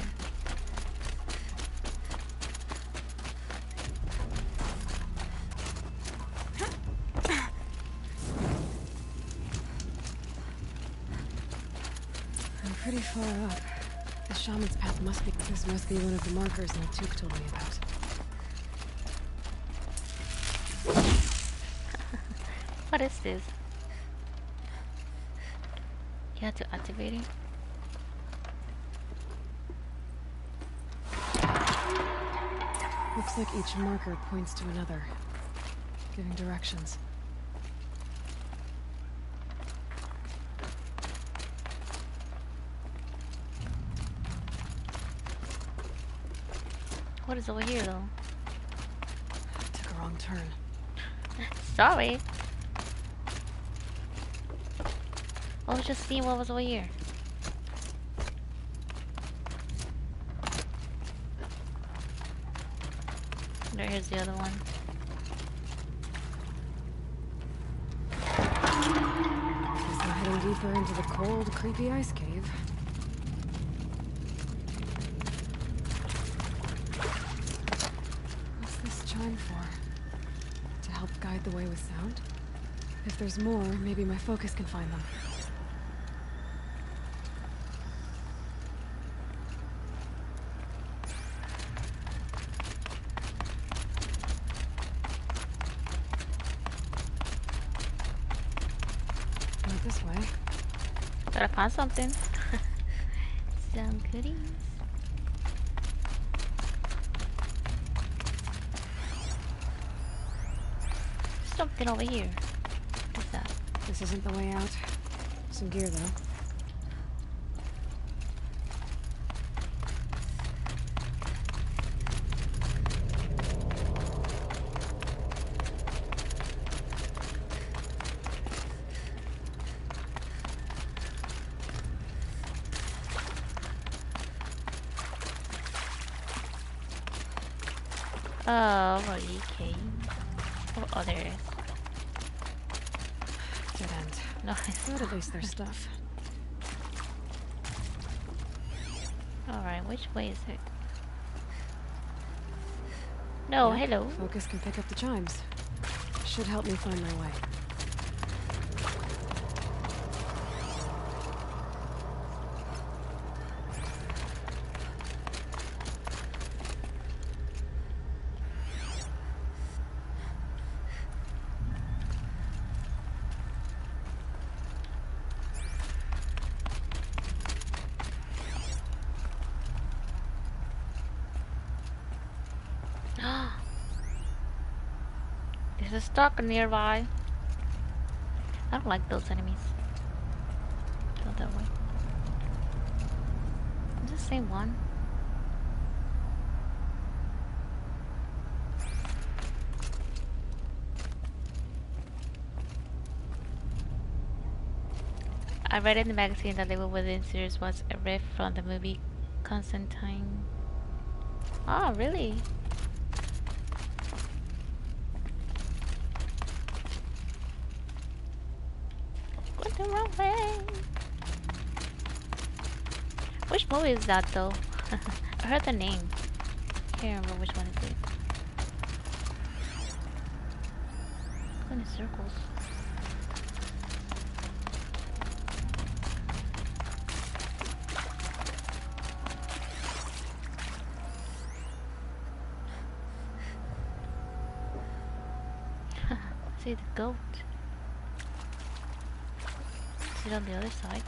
Speaker 2: I'm pretty far up. The shaman's must be. This must be one of the markers that Naltuk told me about.
Speaker 1: What is this? You have to activate it?
Speaker 2: Looks like each marker points to another, giving directions.
Speaker 1: Is over here though?
Speaker 2: Took a wrong turn.
Speaker 1: Sorry. I was just seeing what was over here. There's the other one.
Speaker 2: Guess I'm heading deeper into the cold, creepy ice cave. What's this chime for? To help guide the way with sound? If there's more, maybe my focus can find them. Not this way.
Speaker 1: Gotta find something. Some goodies. Something over here. What is that?
Speaker 2: This isn't the way out. Some gear, though.
Speaker 1: Oh, okay. Oh, oh, there it is.
Speaker 2: Dead end.
Speaker 1: No, it's
Speaker 2: But at least there's stuff.
Speaker 1: Alright, which way is it? No,
Speaker 2: Yeah,
Speaker 1: hello.
Speaker 2: Focus can pick up the chimes. Should help me find my way.
Speaker 1: Stalker nearby. I don't like those enemies. Go that way. Is the same one? I read in the magazine that Evil Within series was a riff from the movie Constantine. Oh, really? Going the wrong way. Movie is that though? I heard the name. Can't remember which one it is. Going in circles. See the goat. Is it on the other side?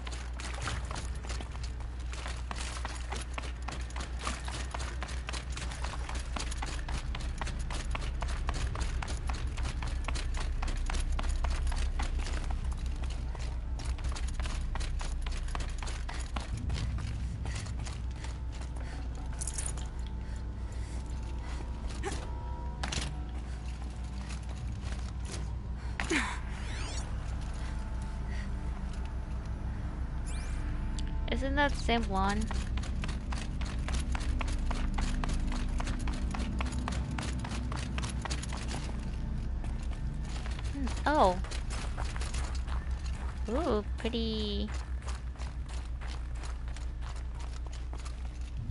Speaker 1: Isn't that same one? Hmm, Oh. Ooh, pretty.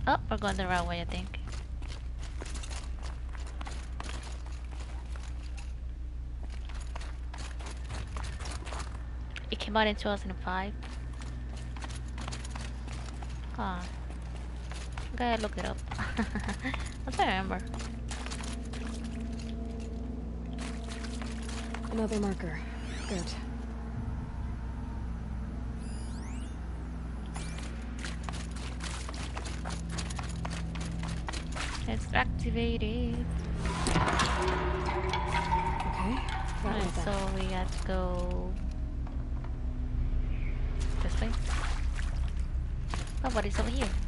Speaker 1: Oh, we're going the wrong way, I think. It came out in 2005. Huh. Okay, look it up. I don't remember.
Speaker 2: Another marker. Good.
Speaker 1: It's activated.
Speaker 2: Okay.
Speaker 1: Alright, so we have to go But it's over here.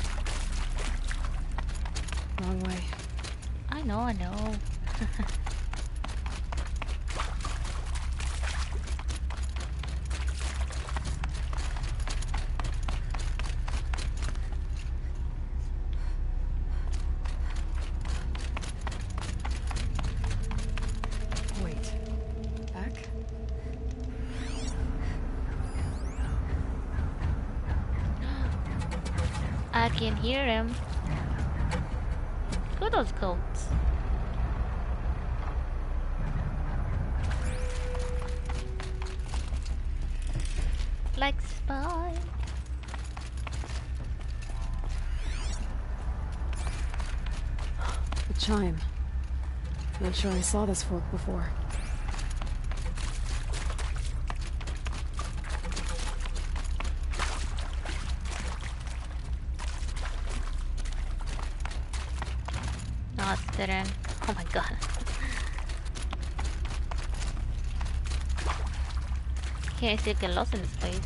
Speaker 1: Hear him. Look at those goats. Like spy.
Speaker 2: The chime. Not sure I saw this fork before.
Speaker 1: No, it's dead end. Oh my god. Can't still get lost in this place.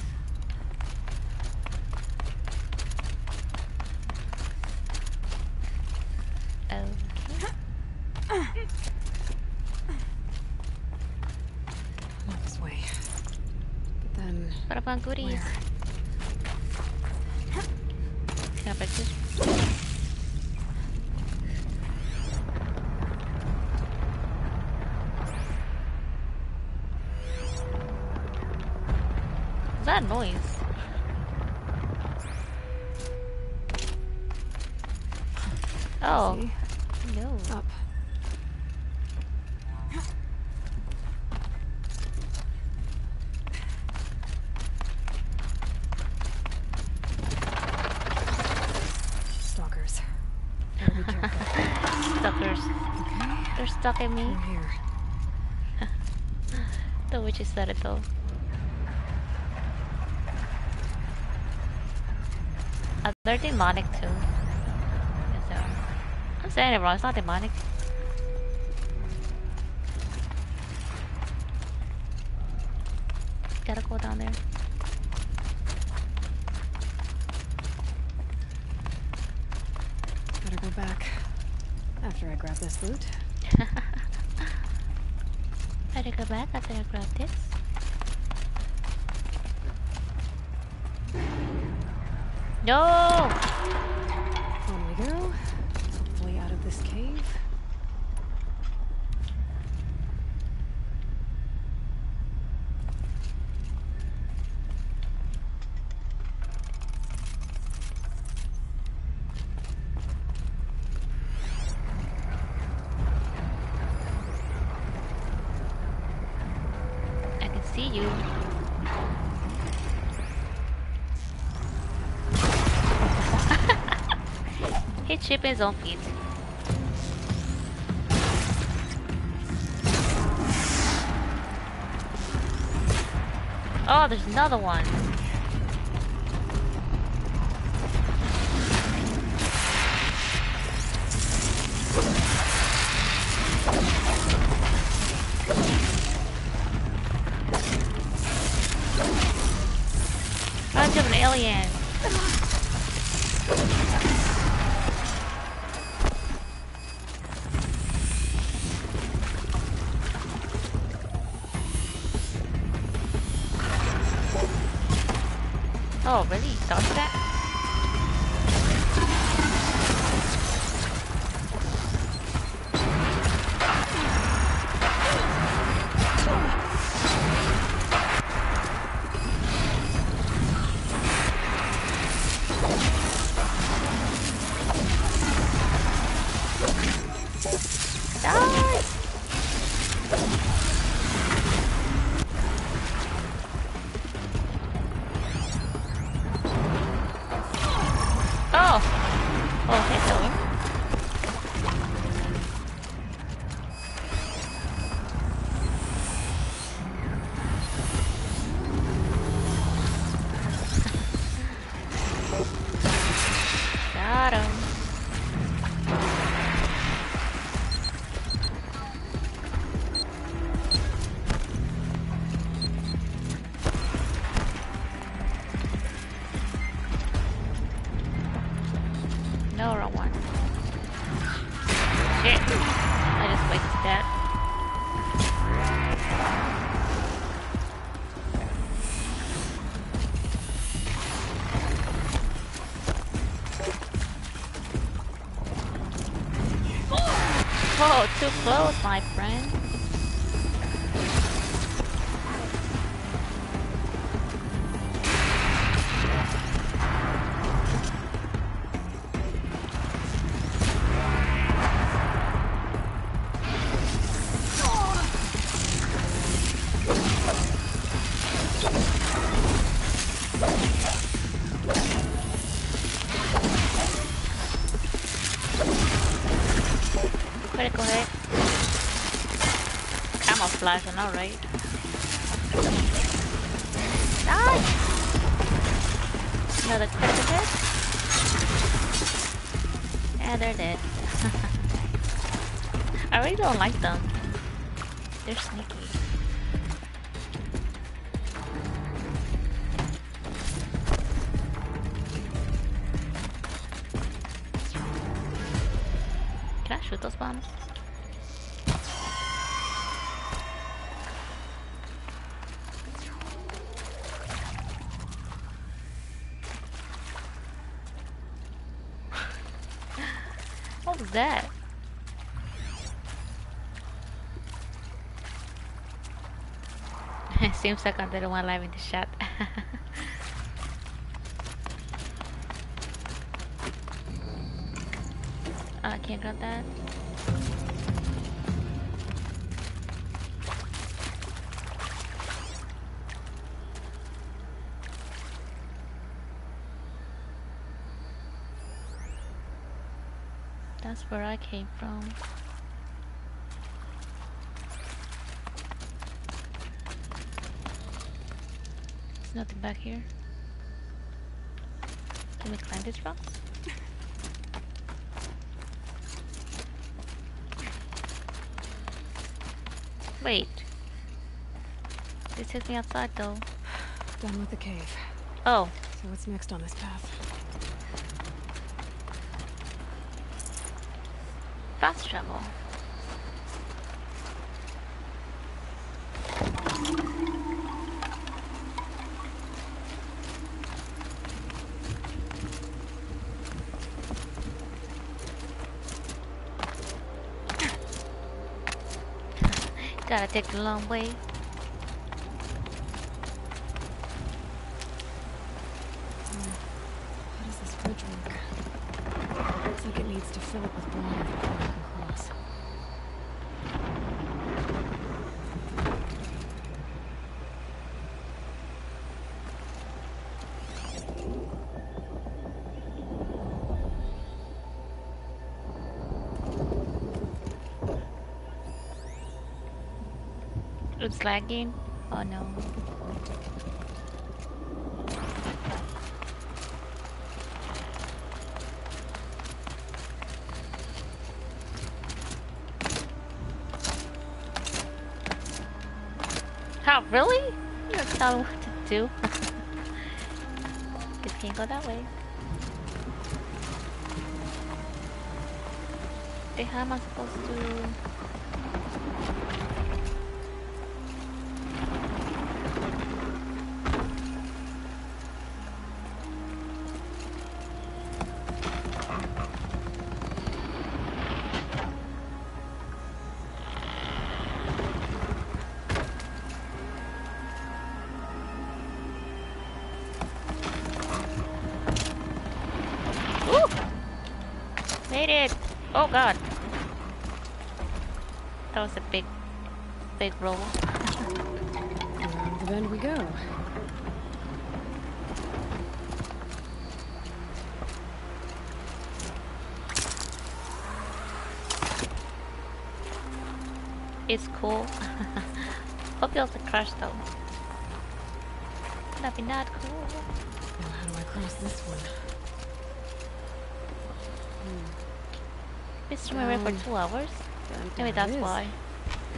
Speaker 1: Okay.
Speaker 2: Not this way. But then.
Speaker 1: What about goodies?
Speaker 2: Where?
Speaker 1: Can I break this? What's that noise? Oh,
Speaker 2: See?
Speaker 1: no.
Speaker 2: Up. Stalkers. Gotta be careful.
Speaker 1: Stalkers.
Speaker 2: okay.
Speaker 1: They're stalking me.
Speaker 2: I'm here.
Speaker 1: The witches said it though. Uh, they're demonic too. Yes, they are. I'm saying it. It's not demonic. Gotta go down there.
Speaker 2: Better go back. After I grab this loot.
Speaker 1: Better go back after I grab this. No!
Speaker 2: On we go. Hopefully out of this cave.
Speaker 1: I can see you. He chip his own feet. Oh, there's another one. Too close, my Know, right? Seems like I'm the one alive in the shot. Oh, I can't grab that. That's where I came from. There's nothing back here. Can we climb these rocks? Wait. This takes me outside though.
Speaker 2: Done with the cave.
Speaker 1: Oh,
Speaker 2: So what's next on this path?
Speaker 1: fast travel. Take the long way.
Speaker 2: How does this bridge work? Looks like it needs to fill it with water before I can cross.
Speaker 1: It's lagging. Oh no. How really? You don't tell what to do. Just can't go that way. How am I supposed to? Big roll.
Speaker 2: Around the bend we go.
Speaker 1: It's cool. Hope you also crash though. That'd be not cool.
Speaker 2: Now how do I cross this one?
Speaker 1: Been swimming for
Speaker 2: Um,
Speaker 1: two hours? Maybe that's why.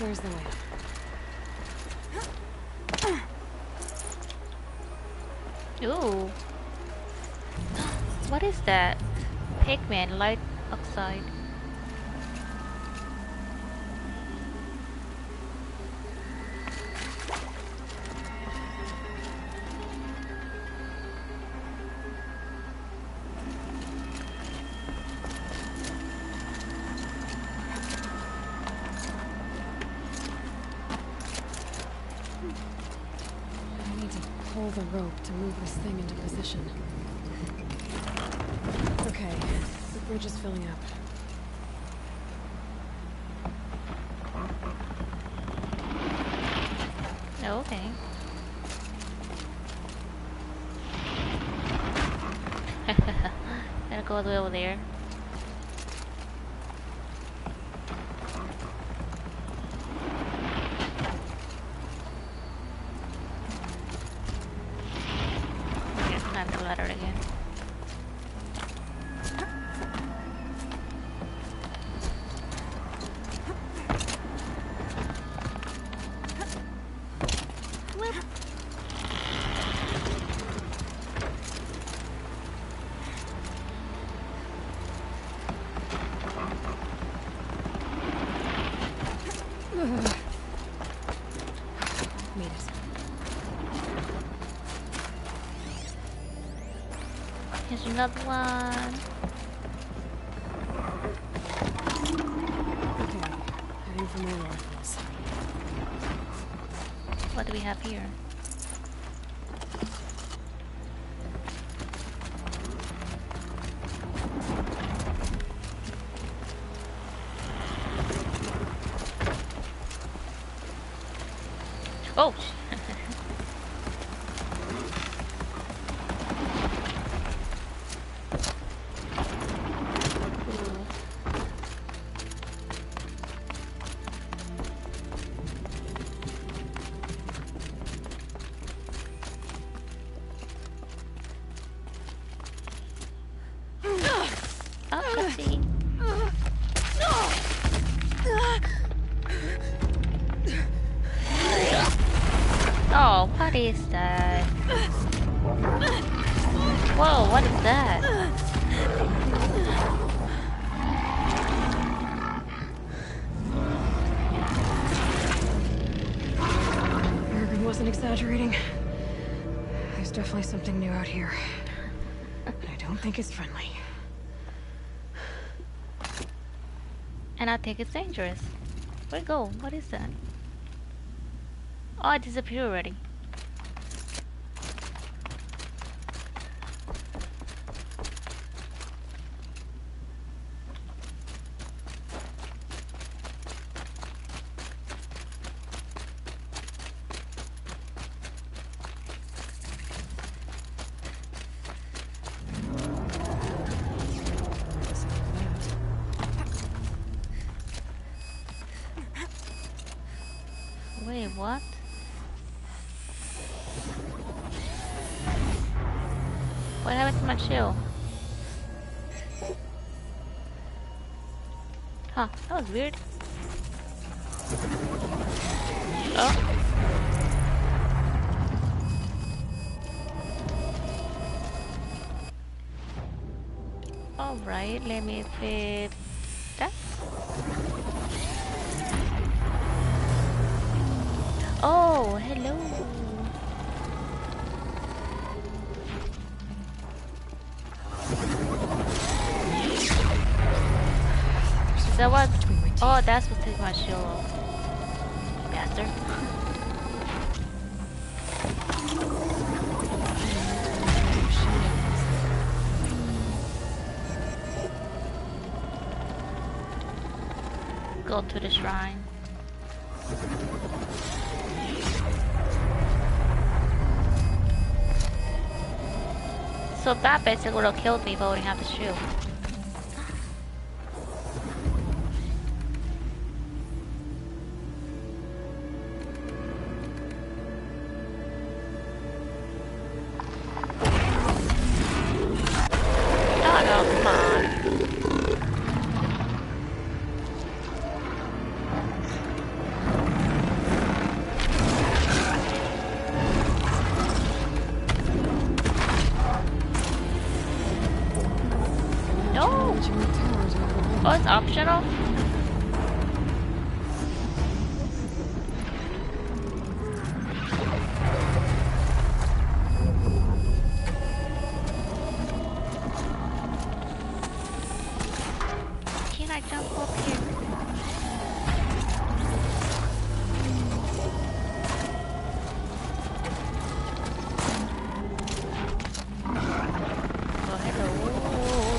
Speaker 2: There's the way.
Speaker 1: Ooh. What is that? Pigment, light oxide.
Speaker 2: Okay, the bridge is filling up.
Speaker 1: Okay. Gotta go all the way over there. Here's another ladder again. Whip.
Speaker 2: Made it.
Speaker 1: Here's another one.
Speaker 2: Think it's friendly.
Speaker 1: And I think it's dangerous. Where'd go? What is that? Oh, it disappeared already. Wait, what? What happened to my shield? Huh, that was weird. To the shrine. So that basically would have killed me if I wouldn't have the shield. I jump up here? Oh, hello,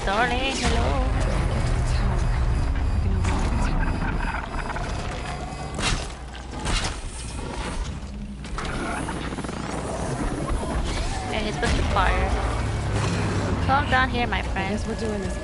Speaker 1: darling, hello. And he's supposed to fire. Calm down here, my friend.
Speaker 2: guess we're doing this,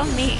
Speaker 1: From me.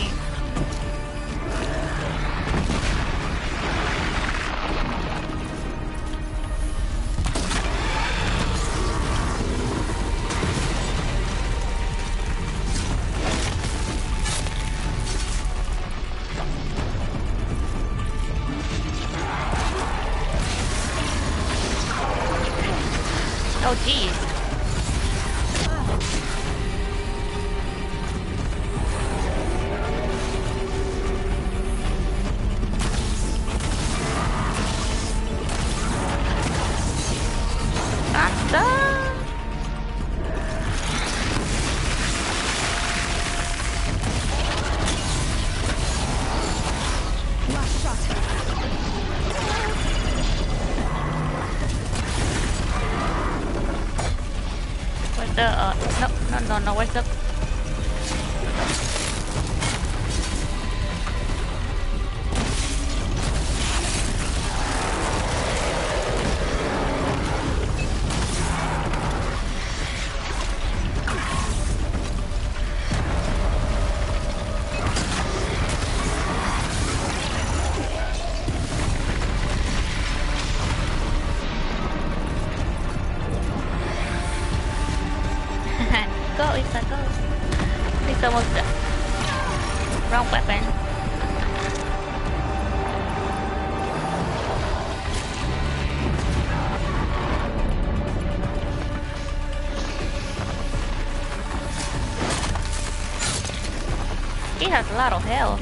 Speaker 1: No, no, where's has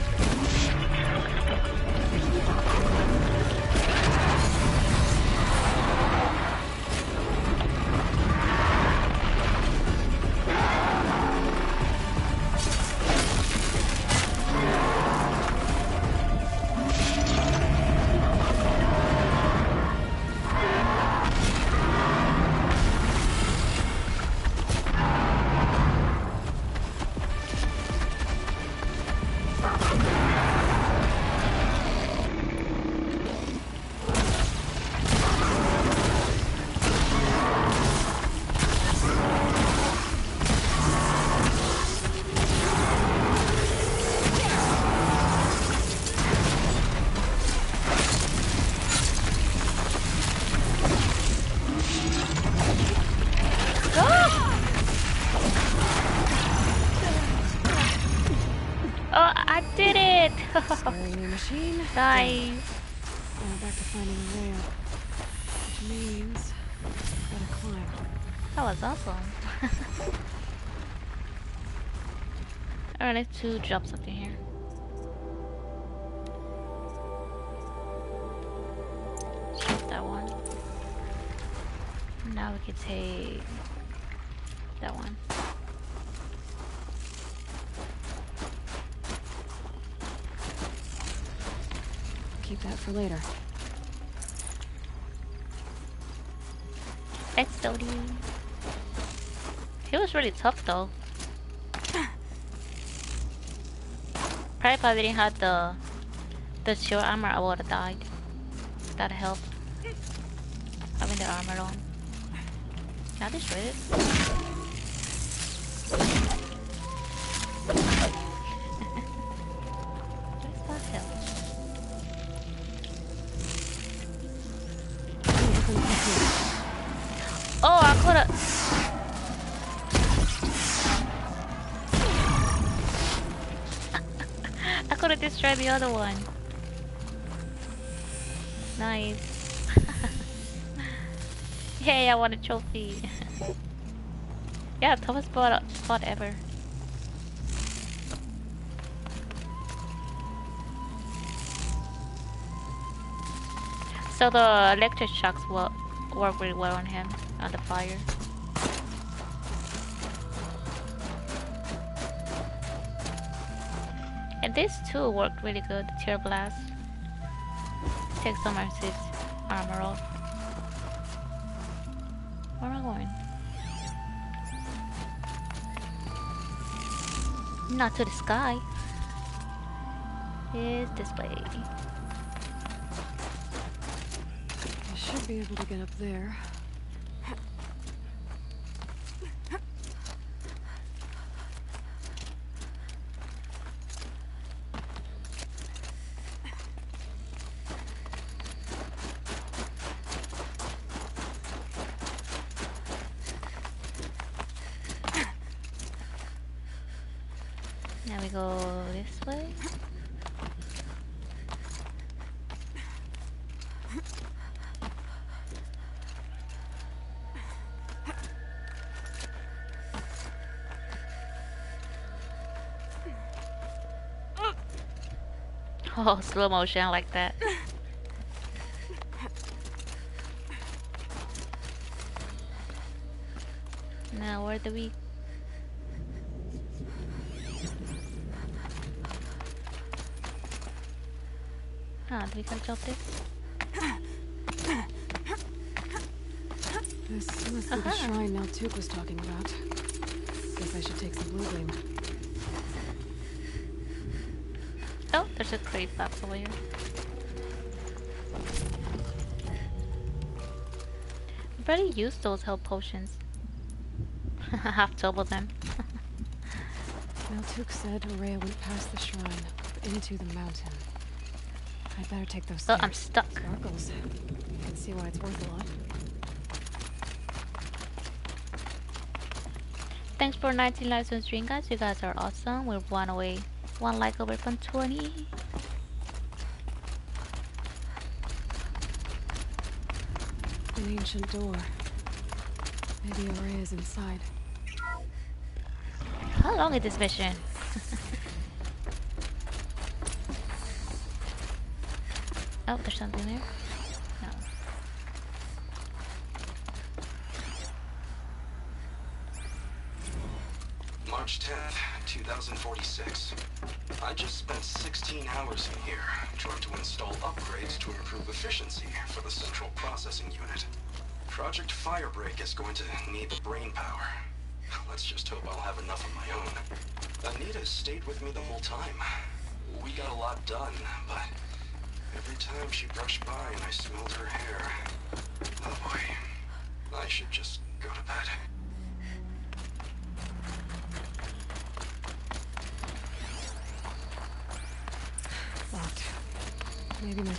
Speaker 1: a lot of health.
Speaker 2: Now back to finding a rail. Which means... Gotta climb.
Speaker 1: that was awesome. Alright, let's two drops
Speaker 2: for later.
Speaker 1: Thanks, Dodie. He was really tough though. Probably if I didn't have the the shield armor, I would have died. That helped. Having the armor on. Not destroyed it. The other one. Nice. Yay, I want a trophy. yeah, toughest spot, spot ever. So the electric shocks will work really well on him, on the fire. This too worked really good, Tearblast. Take some his armor off. Where am I going? Not to the sky. Is this way.
Speaker 2: I should be able to get up there.
Speaker 1: Now we go this way. Oh, slow motion like that. Now where do we Ah, do we gotta jump this?
Speaker 2: This must be the shrine Naltuk was talking about. Guess I should take some Bluegleam.
Speaker 1: Oh, there's a crate box over here. I've already used those health potions. I have double them.
Speaker 2: Naltuk said Ourea went past the shrine, into the mountain. I'd better take those
Speaker 1: Oh. I'm stuck.
Speaker 2: Sparkles. You can see why it's worth a lot.
Speaker 1: Thanks for 19 likes on stream, guys. You guys are awesome. We're one away, one like away from 20.
Speaker 2: An ancient door. Maybe Ourea's inside.
Speaker 1: How long is this mission? oh, there's something there.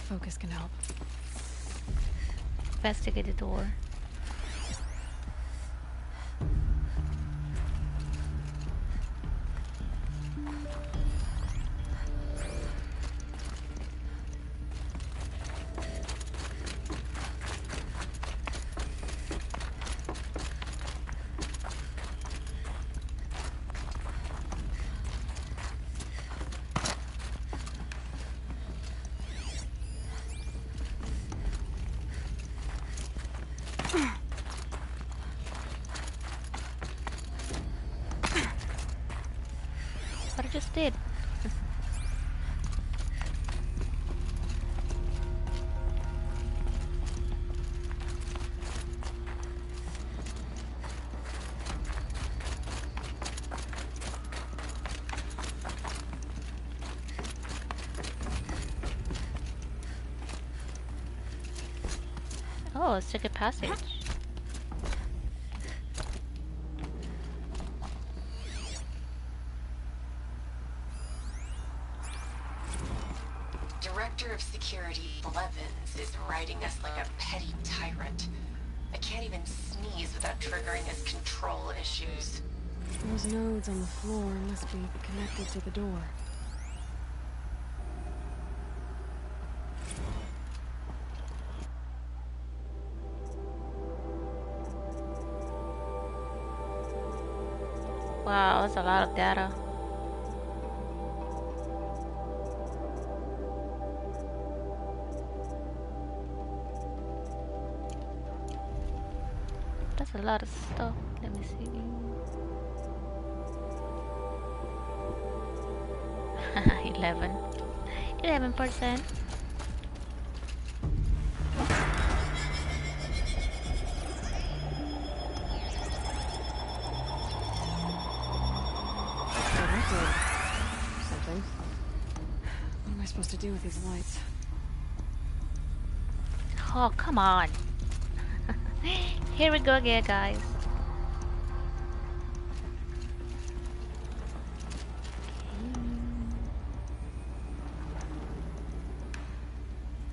Speaker 2: Focus can help.
Speaker 1: Investigate the door. A good passage.
Speaker 9: Director of Security Blevins is riding us like a petty tyrant. I can't even sneeze without triggering his control issues.
Speaker 2: Those nodes on the floor must be connected to the door.
Speaker 1: Data. That's a lot of stuff. Let me see. Eleven. Eleven percent.
Speaker 2: These lights?
Speaker 1: Oh, come on. Here we go again, guys.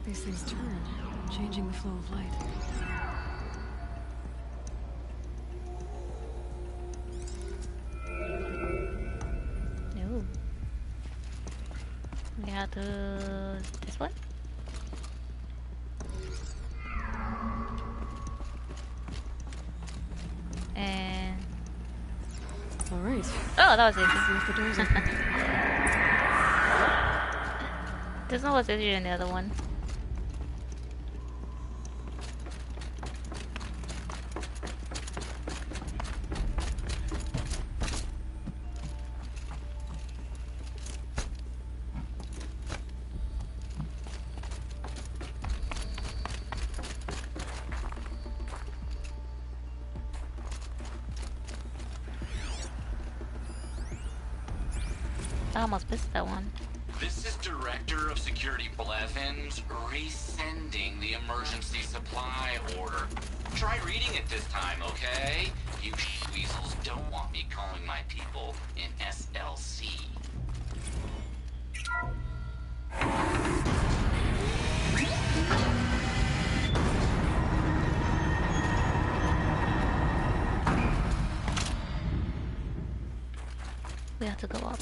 Speaker 2: These things turn, changing the flow of light.
Speaker 1: That was easy.
Speaker 2: See if the door's open.
Speaker 1: This one was easier than the other one.
Speaker 7: Supply order. Try reading it this time, okay? You weasels don't want me calling my people in SLC.
Speaker 1: We have to go up.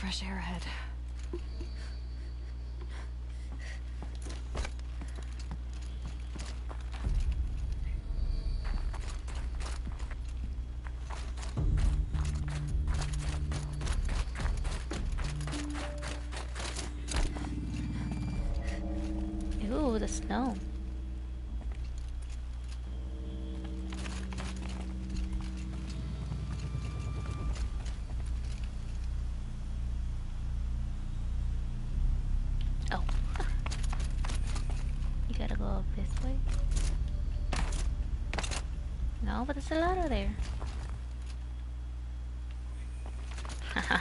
Speaker 2: Fresh air ahead.
Speaker 1: Ooh, the snow. Oh. You gotta go up this way. No, but there's a ladder there.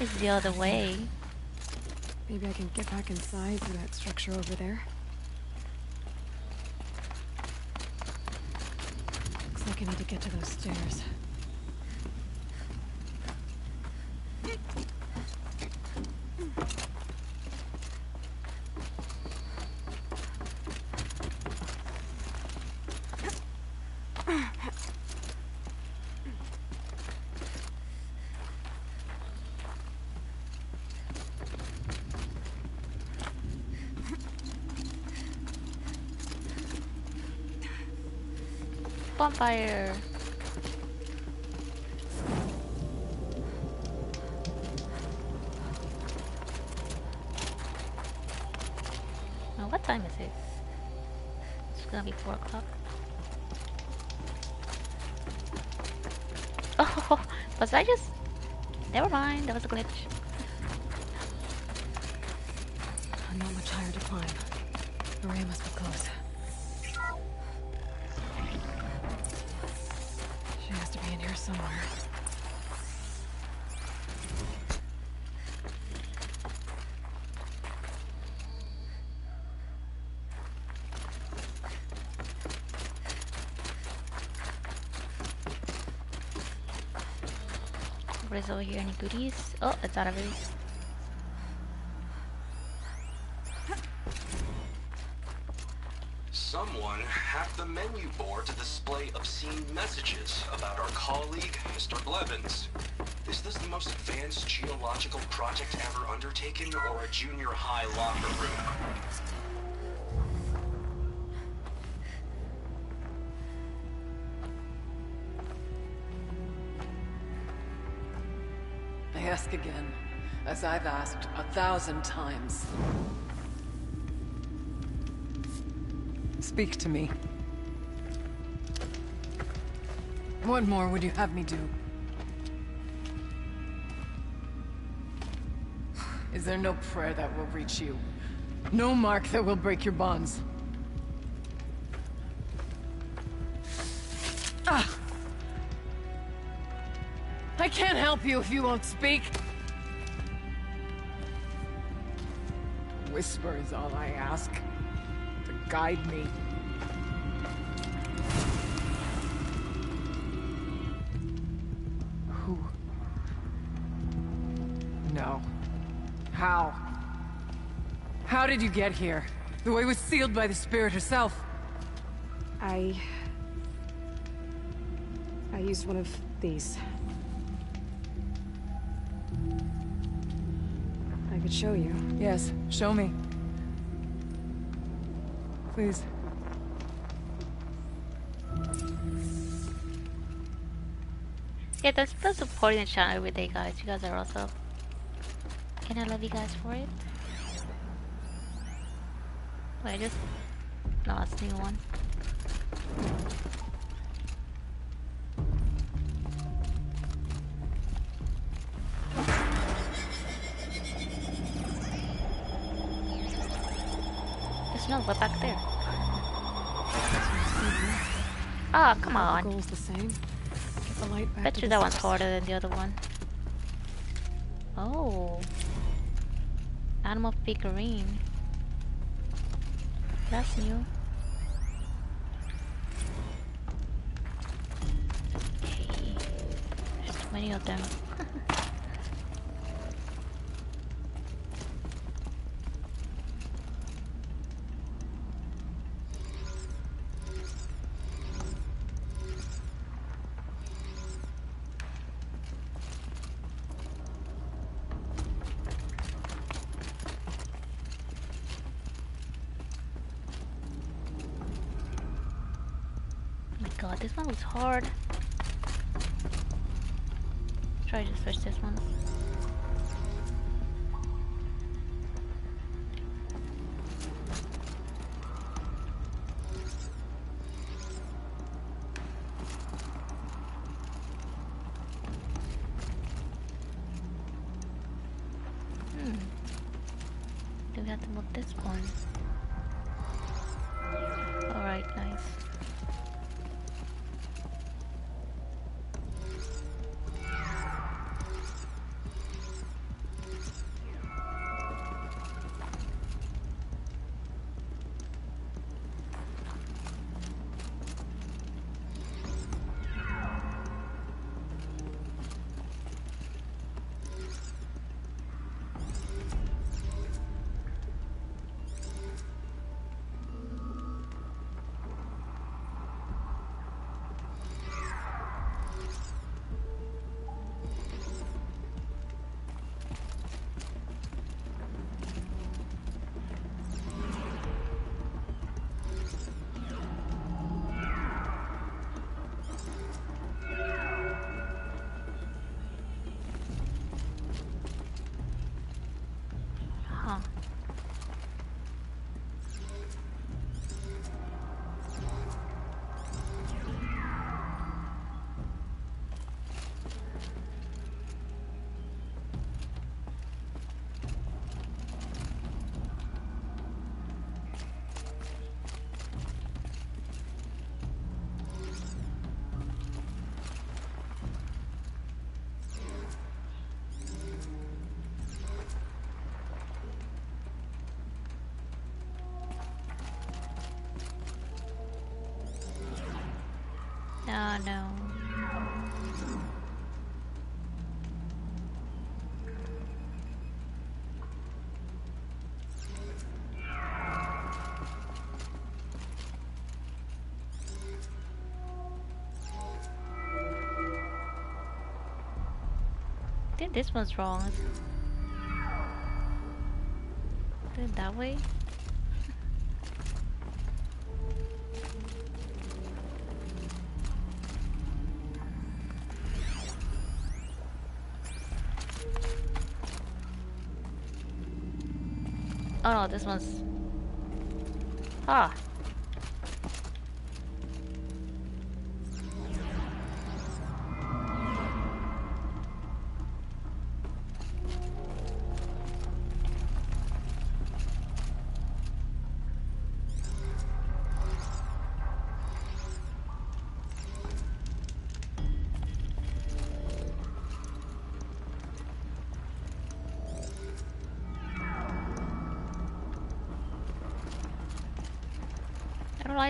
Speaker 1: it's the other way.
Speaker 2: Maybe I can get back inside through that structure over there. Looks like I need to get to those stairs.
Speaker 1: Bonfire. Oh, what time is it? It's gonna be 4 o'clock. Oh, was I just... Never mind, that was a glitch. Over here? Any goodies? Oh, it's out of it.
Speaker 10: Someone hacked the menu board to display obscene messages about our colleague, Mr. Blevins. Is this the most advanced geological project ever undertaken, or a junior high locker room?
Speaker 11: As I've asked a thousand times. Speak to me. What more would you have me do? Is there no prayer that will reach you? No mark that will break your bonds? Ah! I can't help you if you won't speak. Whisper is all I ask. To guide me. Who? No. How? How did you get here? The way was sealed by the spirit herself.
Speaker 2: I... I used one of these. Show you.
Speaker 11: Yes, show me. Please.
Speaker 1: Yeah, that's still supporting the channel every day, guys. You guys are awesome. And I love you guys for it. Wait, I just... No, that's new one. Ah, come on.
Speaker 2: Goal's the same. Get the light back
Speaker 1: Bet you that one's harder than the other one. Oh. Animal figurine. That's new. Hey. There's too many of them. no. I think this one's wrong. Is it that way? This one's... Ah.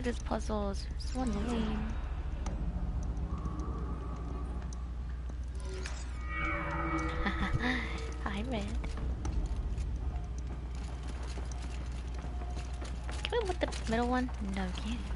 Speaker 1: Like these puzzles. So annoying. Hi, Red. Can we put the middle one? No, can't.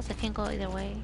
Speaker 1: So it can go either way.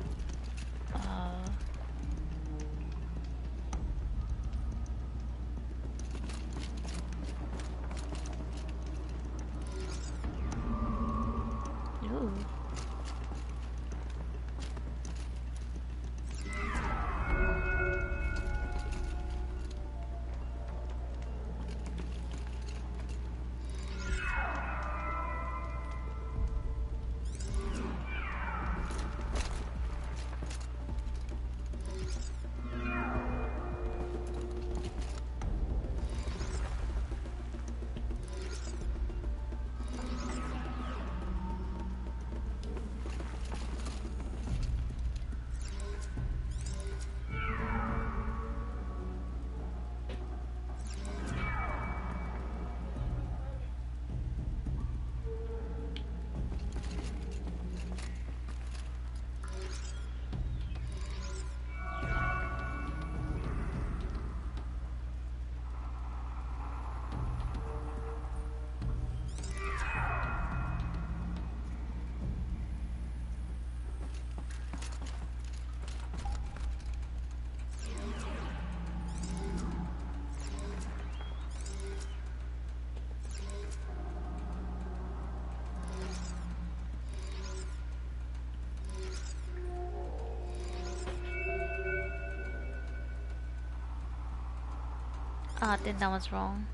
Speaker 1: Uh, oh, I think that was wrong.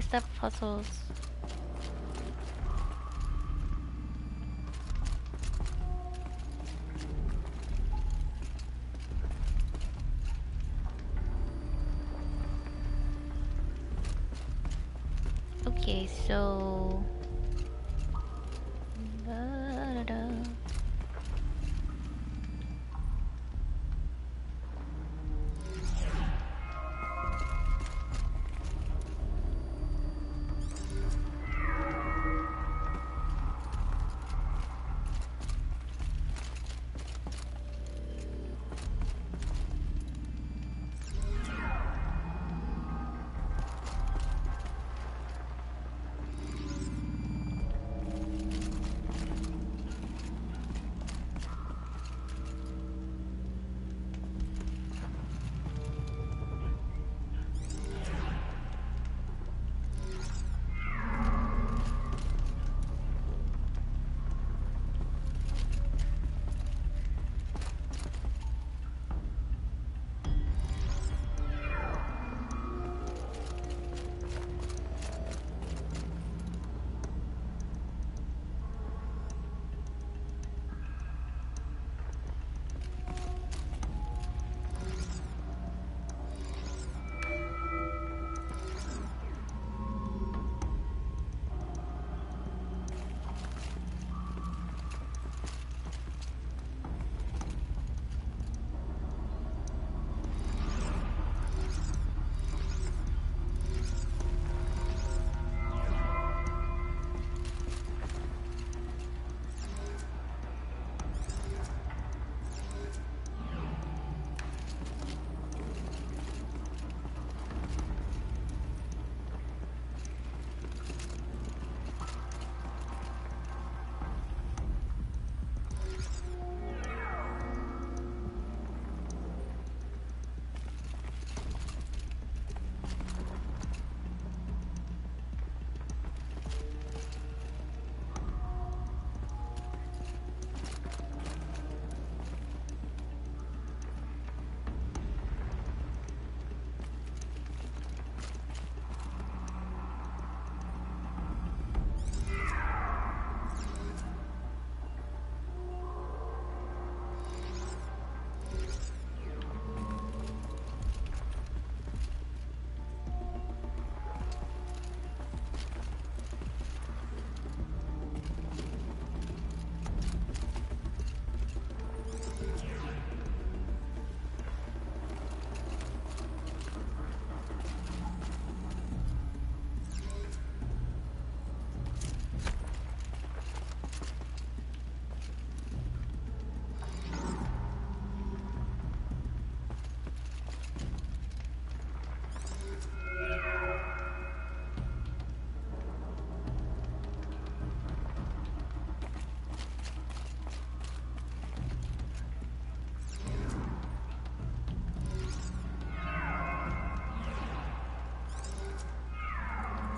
Speaker 1: Stuff puzzles.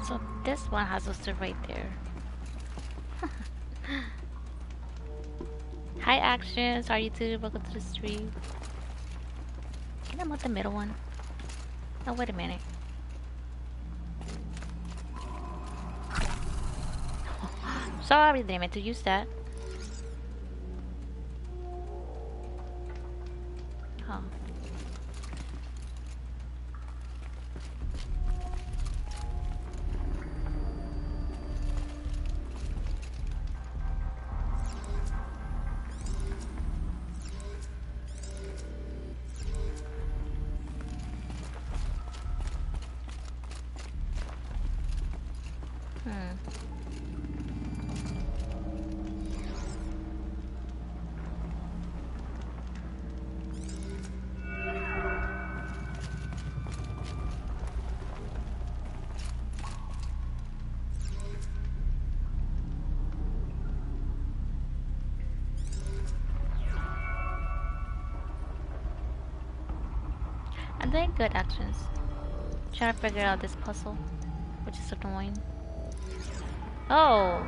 Speaker 1: So this one has to right there. Hi actions, how you too? Welcome to the stream. Can I move the middle one? Oh wait a minute. Sorry, didn't mean to use that. Good actions. Trying to figure out this puzzle, which is annoying. Oh!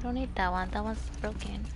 Speaker 1: Don't need that one, that one's broken.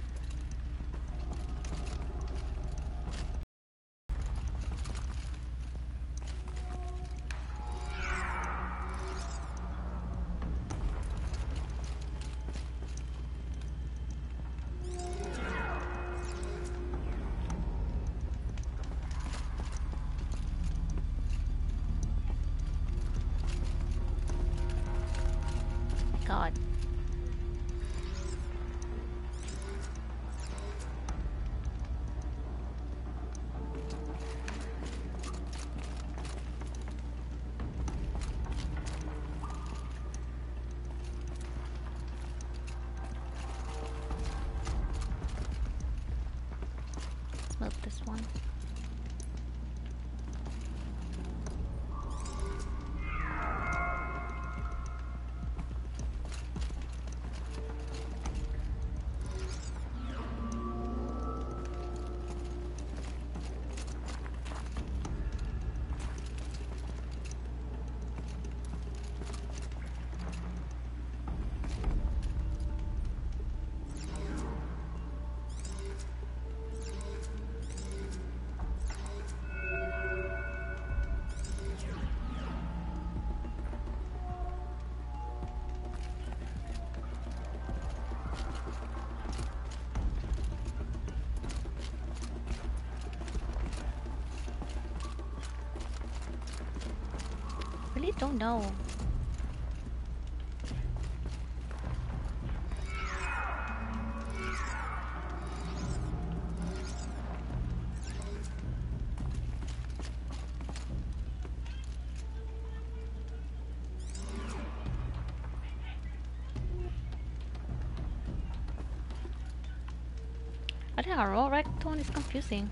Speaker 1: Roll is confusing.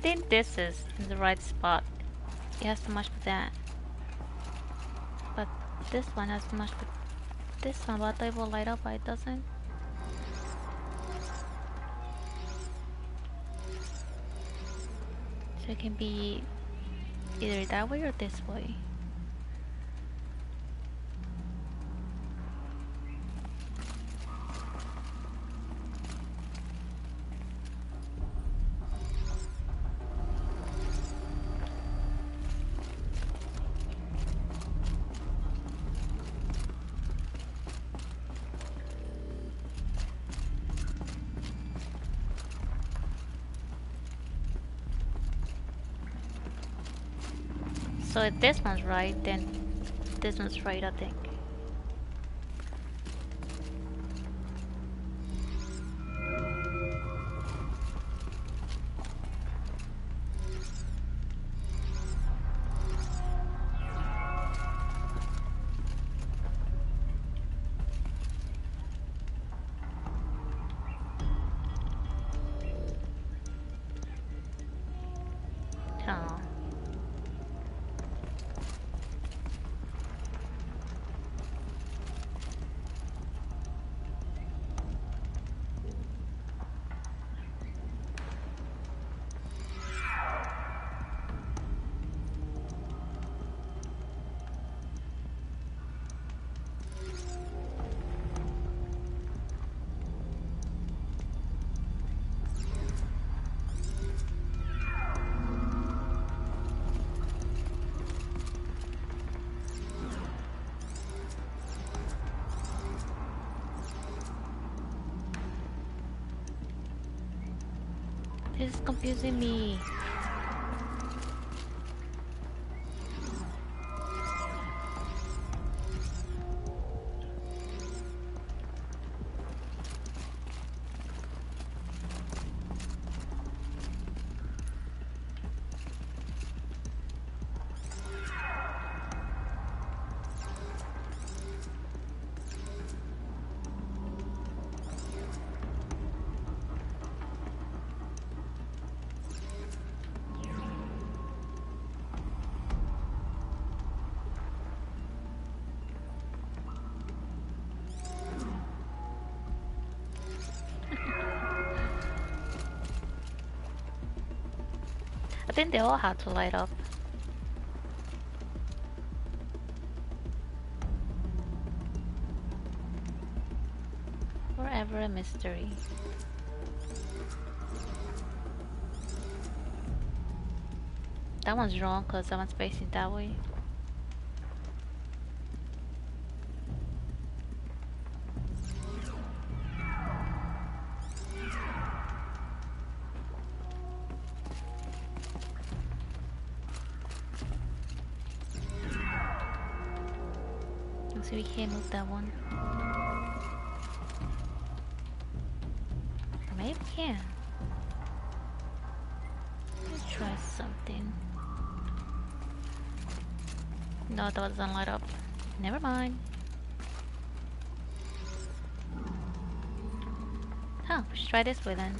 Speaker 1: Think this is in the right spot. It has too much for that. But this one has too much for this one, but it will light up, but it doesn't. So it can be either that way or this way. If this one's right, then this one's right, I think. Confusing me. Think they all had to light up. Forever a mystery. That one's wrong because that one's facing that way. Can't move that one. Maybe can. Let's try something. No, that doesn't light up. Never mind. Huh, we should try this way then.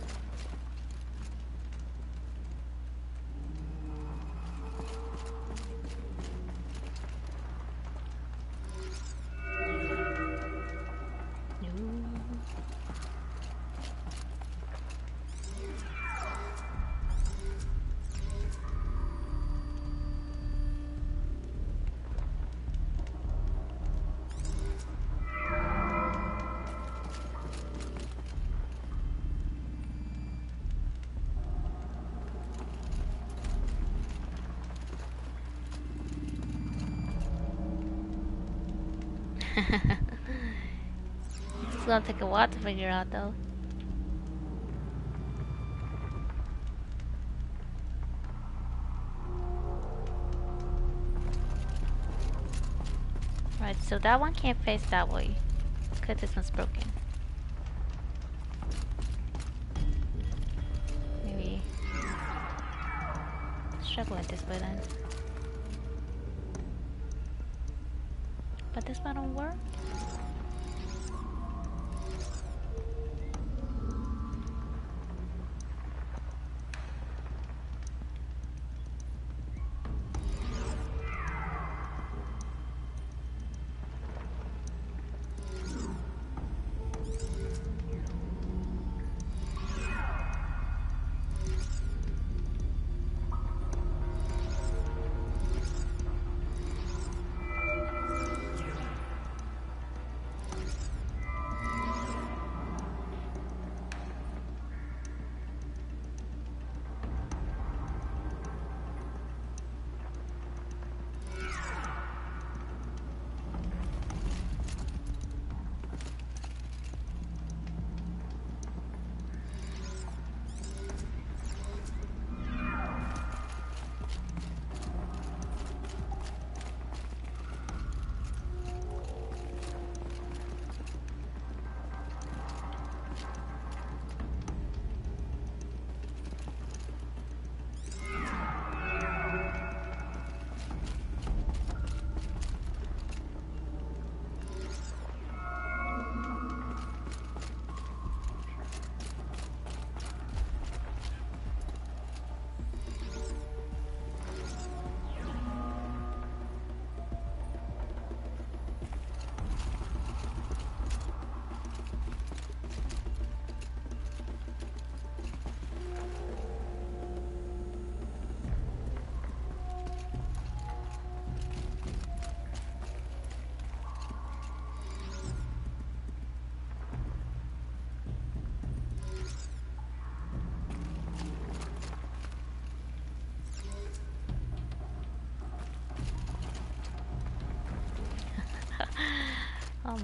Speaker 1: Gonna take a while to figure out though. Right, so that one can't face that way. Cause this one's broken.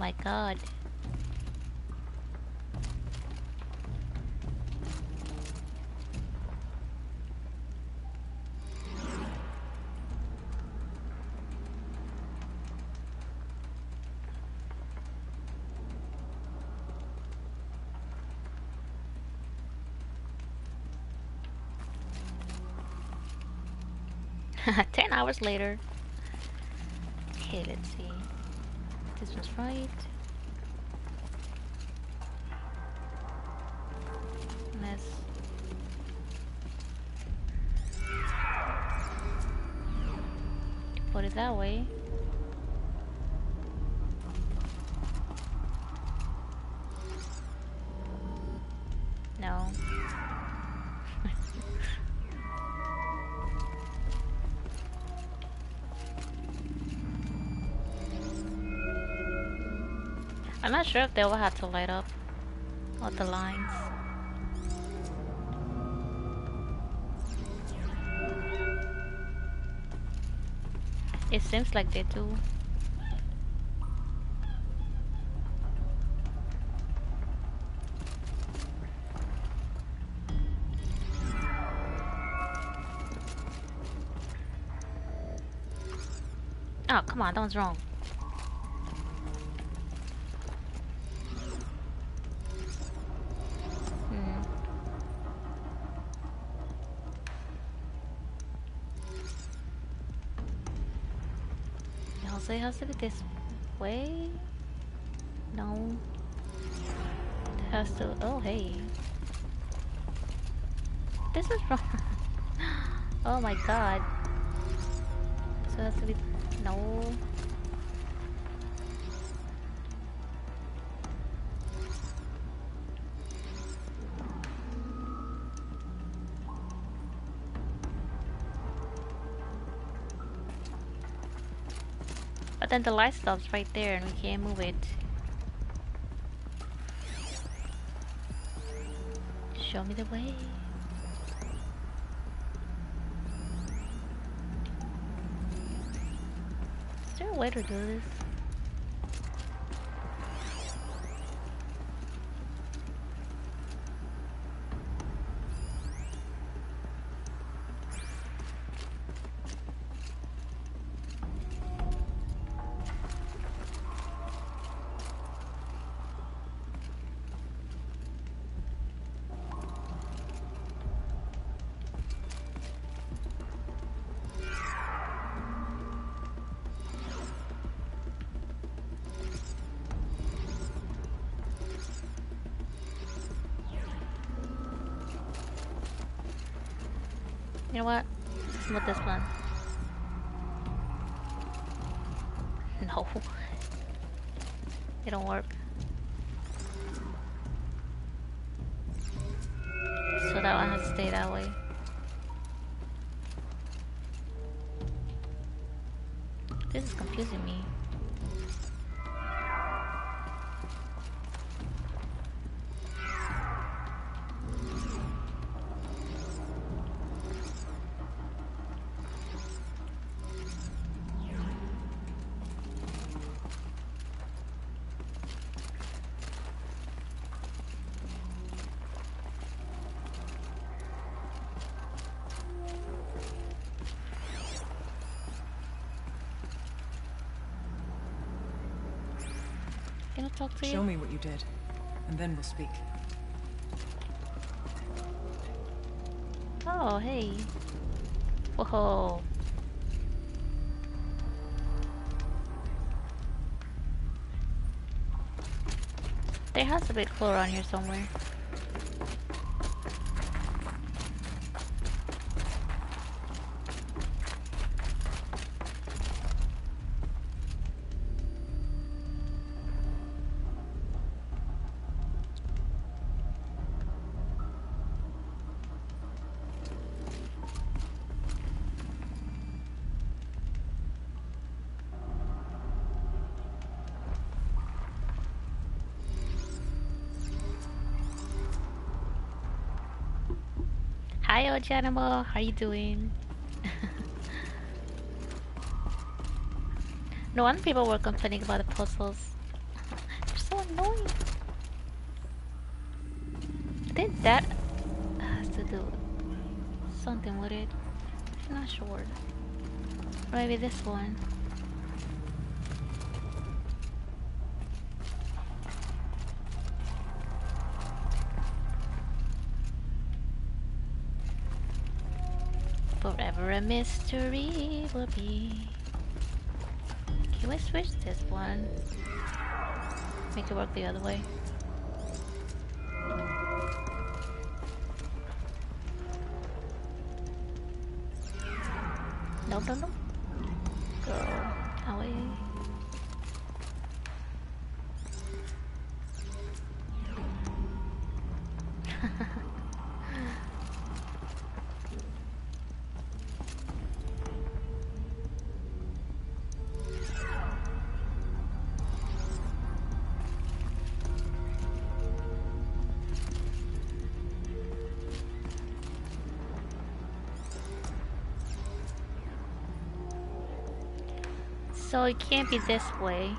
Speaker 1: my god. Ten hours later. Okay, let's see. Right. Not sure if they will have to light up all the lines. It seems like they do. Oh, come on, that one's wrong. Has this way? No. It has to. Oh, hey. This is wrong. oh my god. So it has to be. No. Then the light stops right there and we can't move it. Show me the way. Is there a way to do this? Talk to you?
Speaker 11: Show me what you did, and then we'll speak.
Speaker 1: Oh, hey. Whoa. There has to be a clue around here somewhere. Hi, Ojanimal. How you doing? no wonder people were complaining about the puzzles. They're so annoying. I think that has to do something with it. I'm not sure. Maybe this one. Forever Forever a mystery will be. Can we switch this one? Make it work the other way. It can't be this way.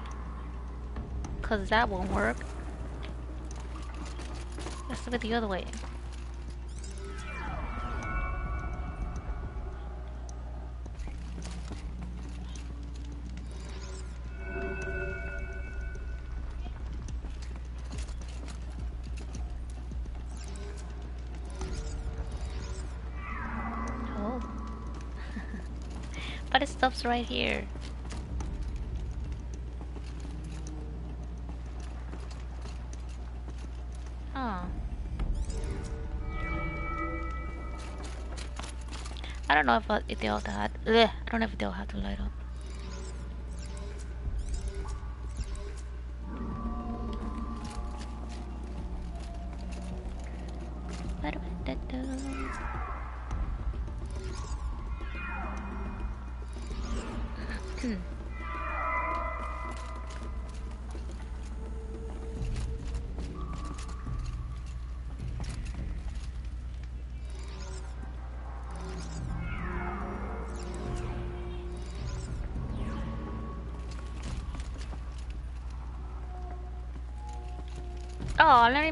Speaker 1: Cause that won't work. Let's look at the other way. Oh. but it stops right here. Don't know if, they all had. Ugh, I don't know if they all had to light up.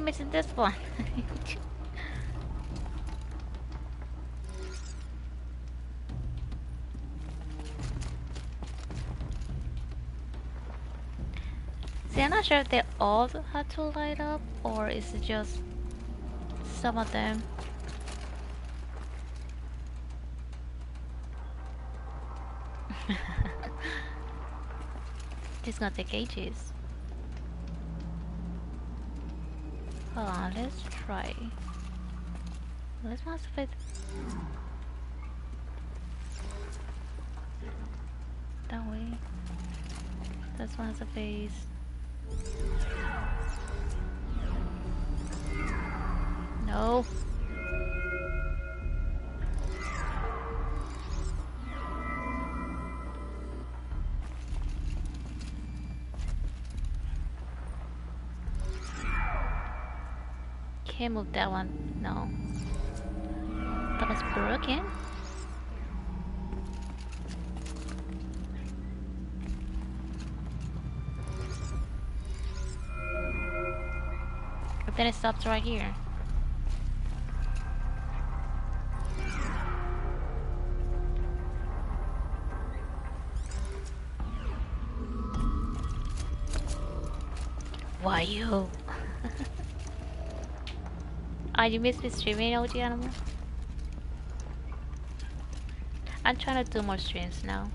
Speaker 1: I'm missing this one. See, I'm not sure if they all had to light up or is it just some of them. This gonna take ages. Hold on, let's try. Let's mass fit. That way. This one has Can't move that one. No. That was broken. But then it stops right here. Why you? You missed me streaming OG Animal? I'm trying to do more streams now.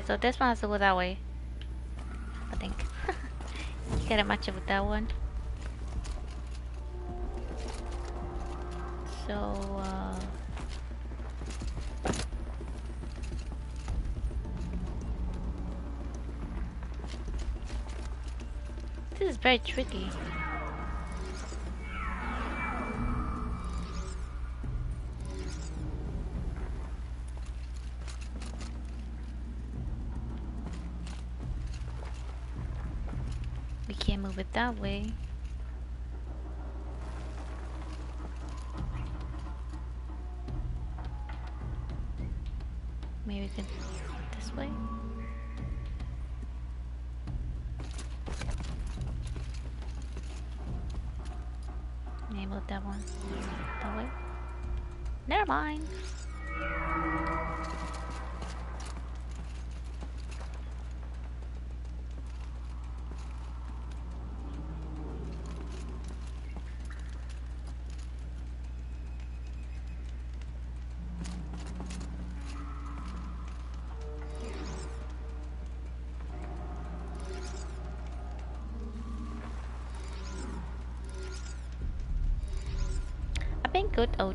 Speaker 1: So this one has to go that way. I think. get a match it with that one. So, uh... This is very tricky. That way.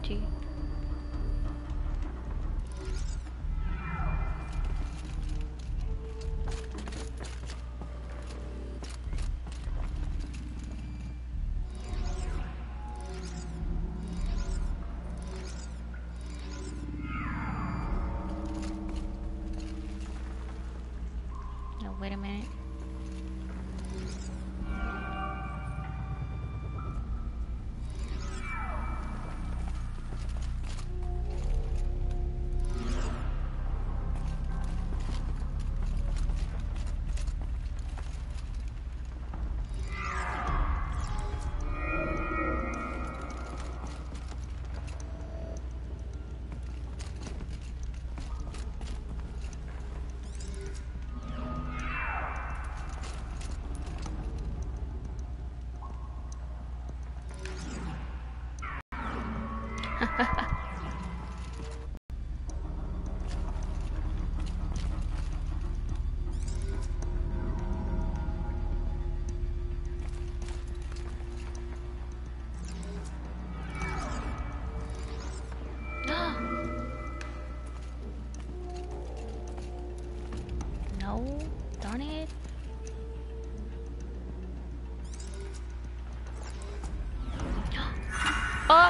Speaker 1: Been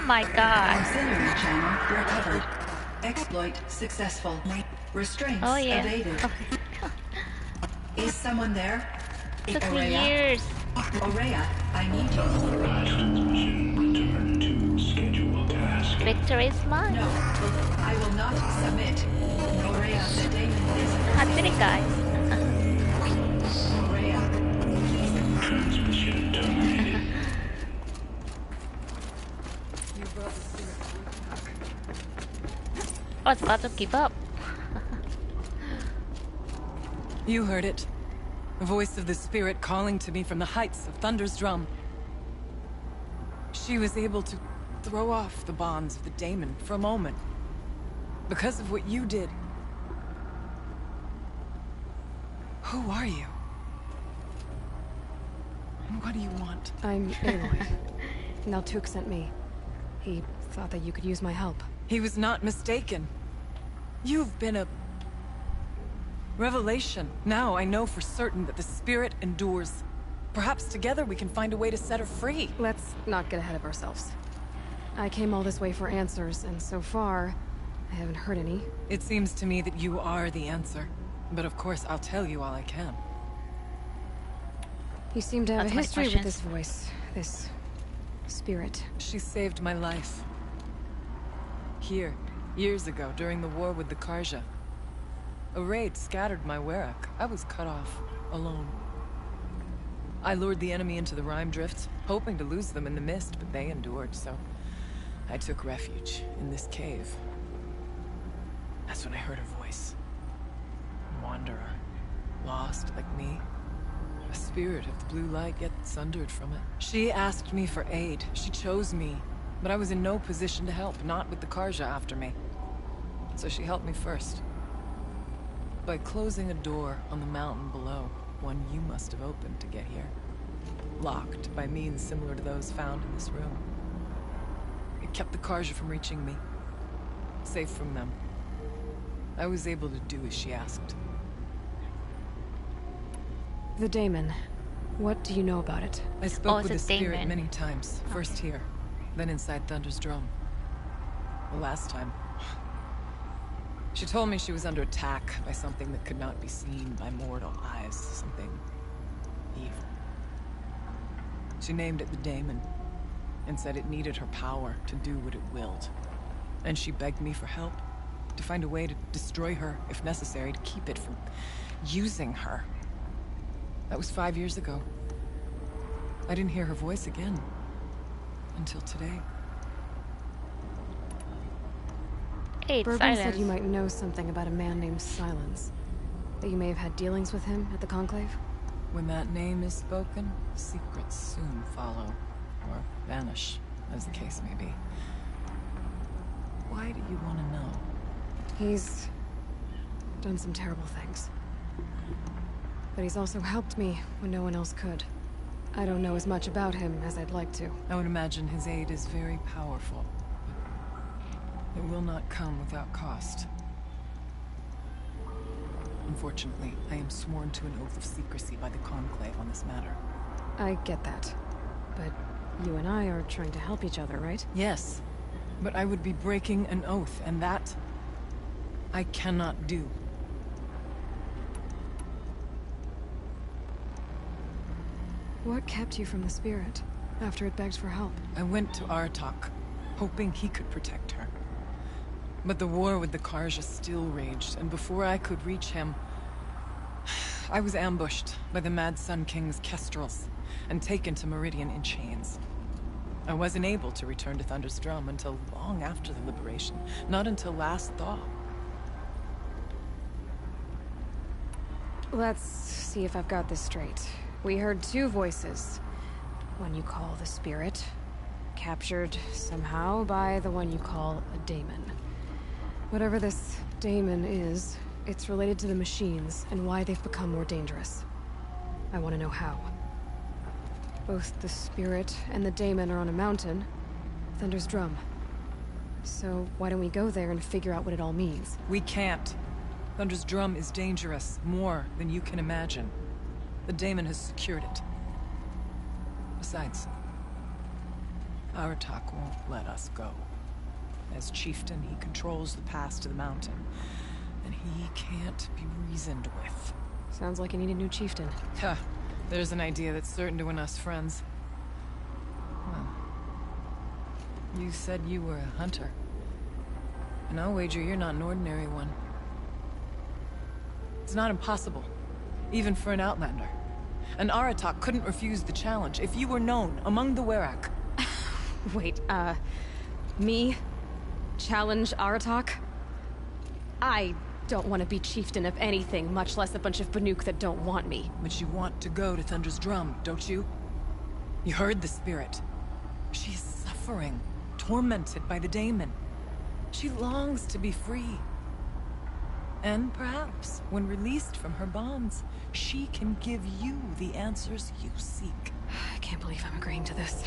Speaker 1: my god.
Speaker 4: Auxiliary channel recovered. Exploit successful. Restraints
Speaker 1: Oh yeah.
Speaker 4: evaded. Oh. Is someone there?
Speaker 1: Took me
Speaker 4: Ourea?
Speaker 1: years.
Speaker 4: Ourea, I need you.
Speaker 1: Victory is mine.
Speaker 4: No, I will not submit. Ourea, the demon is
Speaker 1: it, guys. I was about to give up.
Speaker 11: You heard it. The voice of the spirit calling to me from the heights of Thunder's drum. She was able to throw off the bonds of the daemon for a moment. Because of what you did. Who are you? And what do you want?
Speaker 2: I'm Aloy. Naltuk sent me. He thought that you could use my help.
Speaker 11: He was not mistaken. You've been a... revelation. Now I know for certain that the spirit endures. Perhaps together we can find a way to set her free.
Speaker 2: Let's not get ahead of ourselves. I came all this way for answers, and so far, I haven't heard any.
Speaker 11: It seems to me that you are the answer. But of course, I'll tell you all I can.
Speaker 2: You seem to have
Speaker 1: That's
Speaker 2: a history with this voice. This... spirit.
Speaker 11: She saved my life. Here, years ago, during the war with the Carja. A raid scattered my Werak. I was cut off, alone. I lured the enemy into the Rime Drifts, hoping to lose them in the mist, but they endured, so... I took refuge in this cave. That's when I heard her voice. Wanderer. Lost like me. A spirit of the blue light, yet sundered from it. She asked me for aid. She chose me. But I was in no position to help, not with the Carja after me. So she helped me first. By closing a door on the mountain below, one you must have opened to get here. locked by means similar to those found in this room. It kept the Carja from reaching me. Safe from them. I was able to do as she asked.
Speaker 2: The daemon. What do you know about it?
Speaker 11: I spoke
Speaker 1: Oh,
Speaker 11: with the spirit
Speaker 1: daemon.
Speaker 11: many times. First here, then inside Thunder's drum. The last time. She told me she was under attack by something that could not be seen by mortal eyes. Something evil. She named it the Daemon, and said it needed her power to do what it willed. And she begged me for help, to find a way to destroy her, if necessary, to keep it from using her. That was five years ago. I didn't hear her voice again. Until today.
Speaker 1: Hey,
Speaker 2: Bourbon
Speaker 1: Sylens.
Speaker 2: said you might know something about a man named Sylens. That you may have had dealings with him at the Conclave?
Speaker 11: When that name is spoken, secrets soon follow. Or vanish, as the case may be. Why do you want to know?
Speaker 2: He's done some terrible things. But he's also helped me when no one else could. I don't know as much about him as I'd like to.
Speaker 11: I would imagine his aid is very powerful. It will not come without cost. Unfortunately, I am sworn to an oath of secrecy by the Conclave on this matter.
Speaker 2: I get that. But you and I are trying to help each other, right?
Speaker 11: Yes, but I would be breaking an oath, and that I cannot do.
Speaker 2: What kept you from the spirit after it begged for help?
Speaker 11: I went to Aratak, hoping he could protect her. But the war with the Carja still raged, and before I could reach him, I was ambushed by the Mad Sun King's Kestrels and taken to Meridian in chains. I wasn't able to return to Thunder's Drum until long after the liberation, not until last thaw.
Speaker 2: Let's see if I've got this straight. We heard two voices. One you call the spirit, captured somehow by the one you call a daemon. Whatever this daemon is, it's related to the machines and why they've become more dangerous. I want to know how. Both the spirit and the daemon are on a mountain, Thunder's Drum. So why don't we go there and figure out what it all means?
Speaker 11: We can't. Thunder's Drum is dangerous, more than you can imagine. The Daemon has secured it. Besides, Aratak won't let us go. As chieftain, he controls the pass to the mountain, and he can't be reasoned with.
Speaker 2: Sounds like you need a new chieftain.
Speaker 11: Huh. There's an idea that's certain to win us friends. Well, you said you were a hunter. And I'll wager you're not an ordinary one. It's not impossible, even for an outlander. An Aratak couldn't refuse the challenge if you were known among the Werak.
Speaker 2: Wait, uh, me? Challenge Aratak? I don't want to be chieftain of anything, much less a bunch of Banuk that don't want me.
Speaker 11: But you want to go to Thunder's Drum, don't you? You heard the spirit. She is suffering, tormented by the daemon. She longs to be free. And perhaps, when released from her bonds, she can give you the answers you seek.
Speaker 2: I can't believe I'm agreeing to this.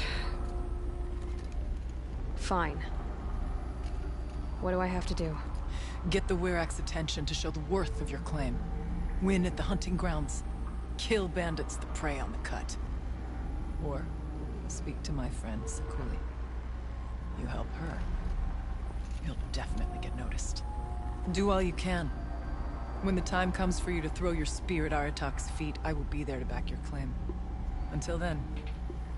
Speaker 2: Fine. What do I have to do?
Speaker 11: Get the Werak's attention to show the worth of your claim. Win at the hunting grounds. Kill bandits that prey on the cut. Or speak to my friend Sakuli. You help her, you'll definitely get noticed. Do all you can. When the time comes for you to throw your spear at Aratak's feet, I will be there to back your claim. Until then,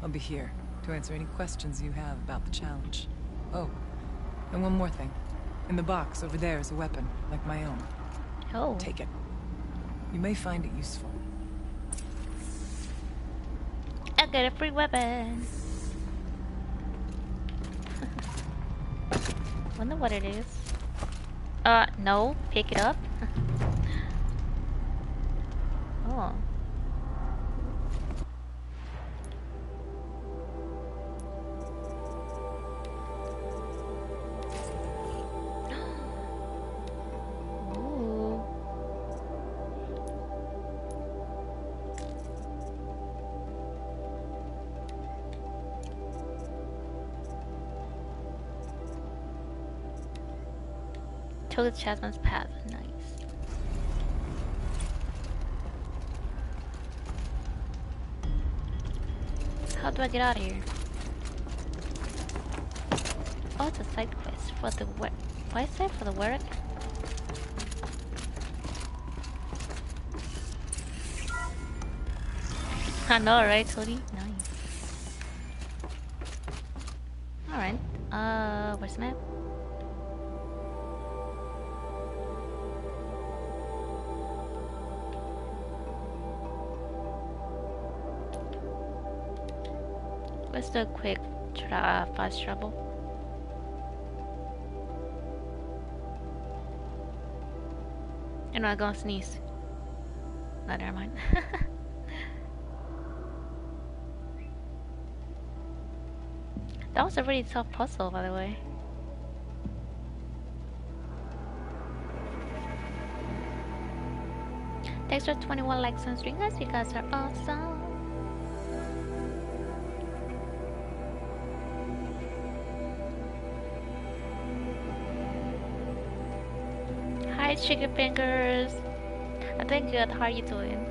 Speaker 11: I'll be here to answer any questions you have about the challenge. Oh, and one more thing. In the box over there is a weapon, like my own.
Speaker 1: Oh.
Speaker 11: Take it. You may find it useful.
Speaker 1: I got a free weapon. Wonder what it is. Uh, no. Pick it up. oh. Toad Chasman's Path. Nice. How do I get out of here? Oh, it's a side quest for the what? Why is that for the work? I know, right, Tony? Nice. Alright. Uh, where's the map? Let's a quick tra fast travel. And I'm gonna sneeze. No, never mind. that was a really tough puzzle, by the way. Thanks for 21 likes on stream, guys. You guys are awesome. Hi, chicken fingers. I think good. How are you doing?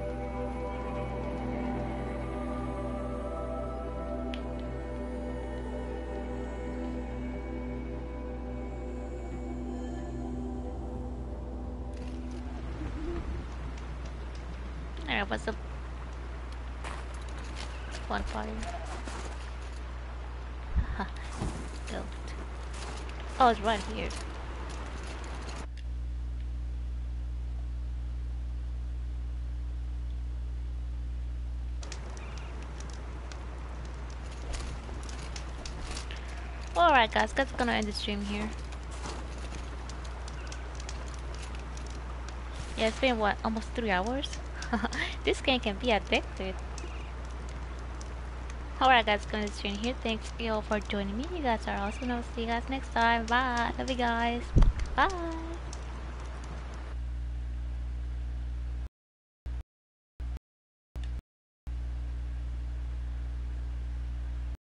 Speaker 1: Alright, what's up? One party. Oh, it's right here. Guys, that's gonna end the stream here. Yeah, it's been what, almost three hours? this game can be addictive. Alright guys, gonna stream here. Thanks you all for joining me. You guys are awesome. I'll see you guys next time. Bye. Love you guys. Bye.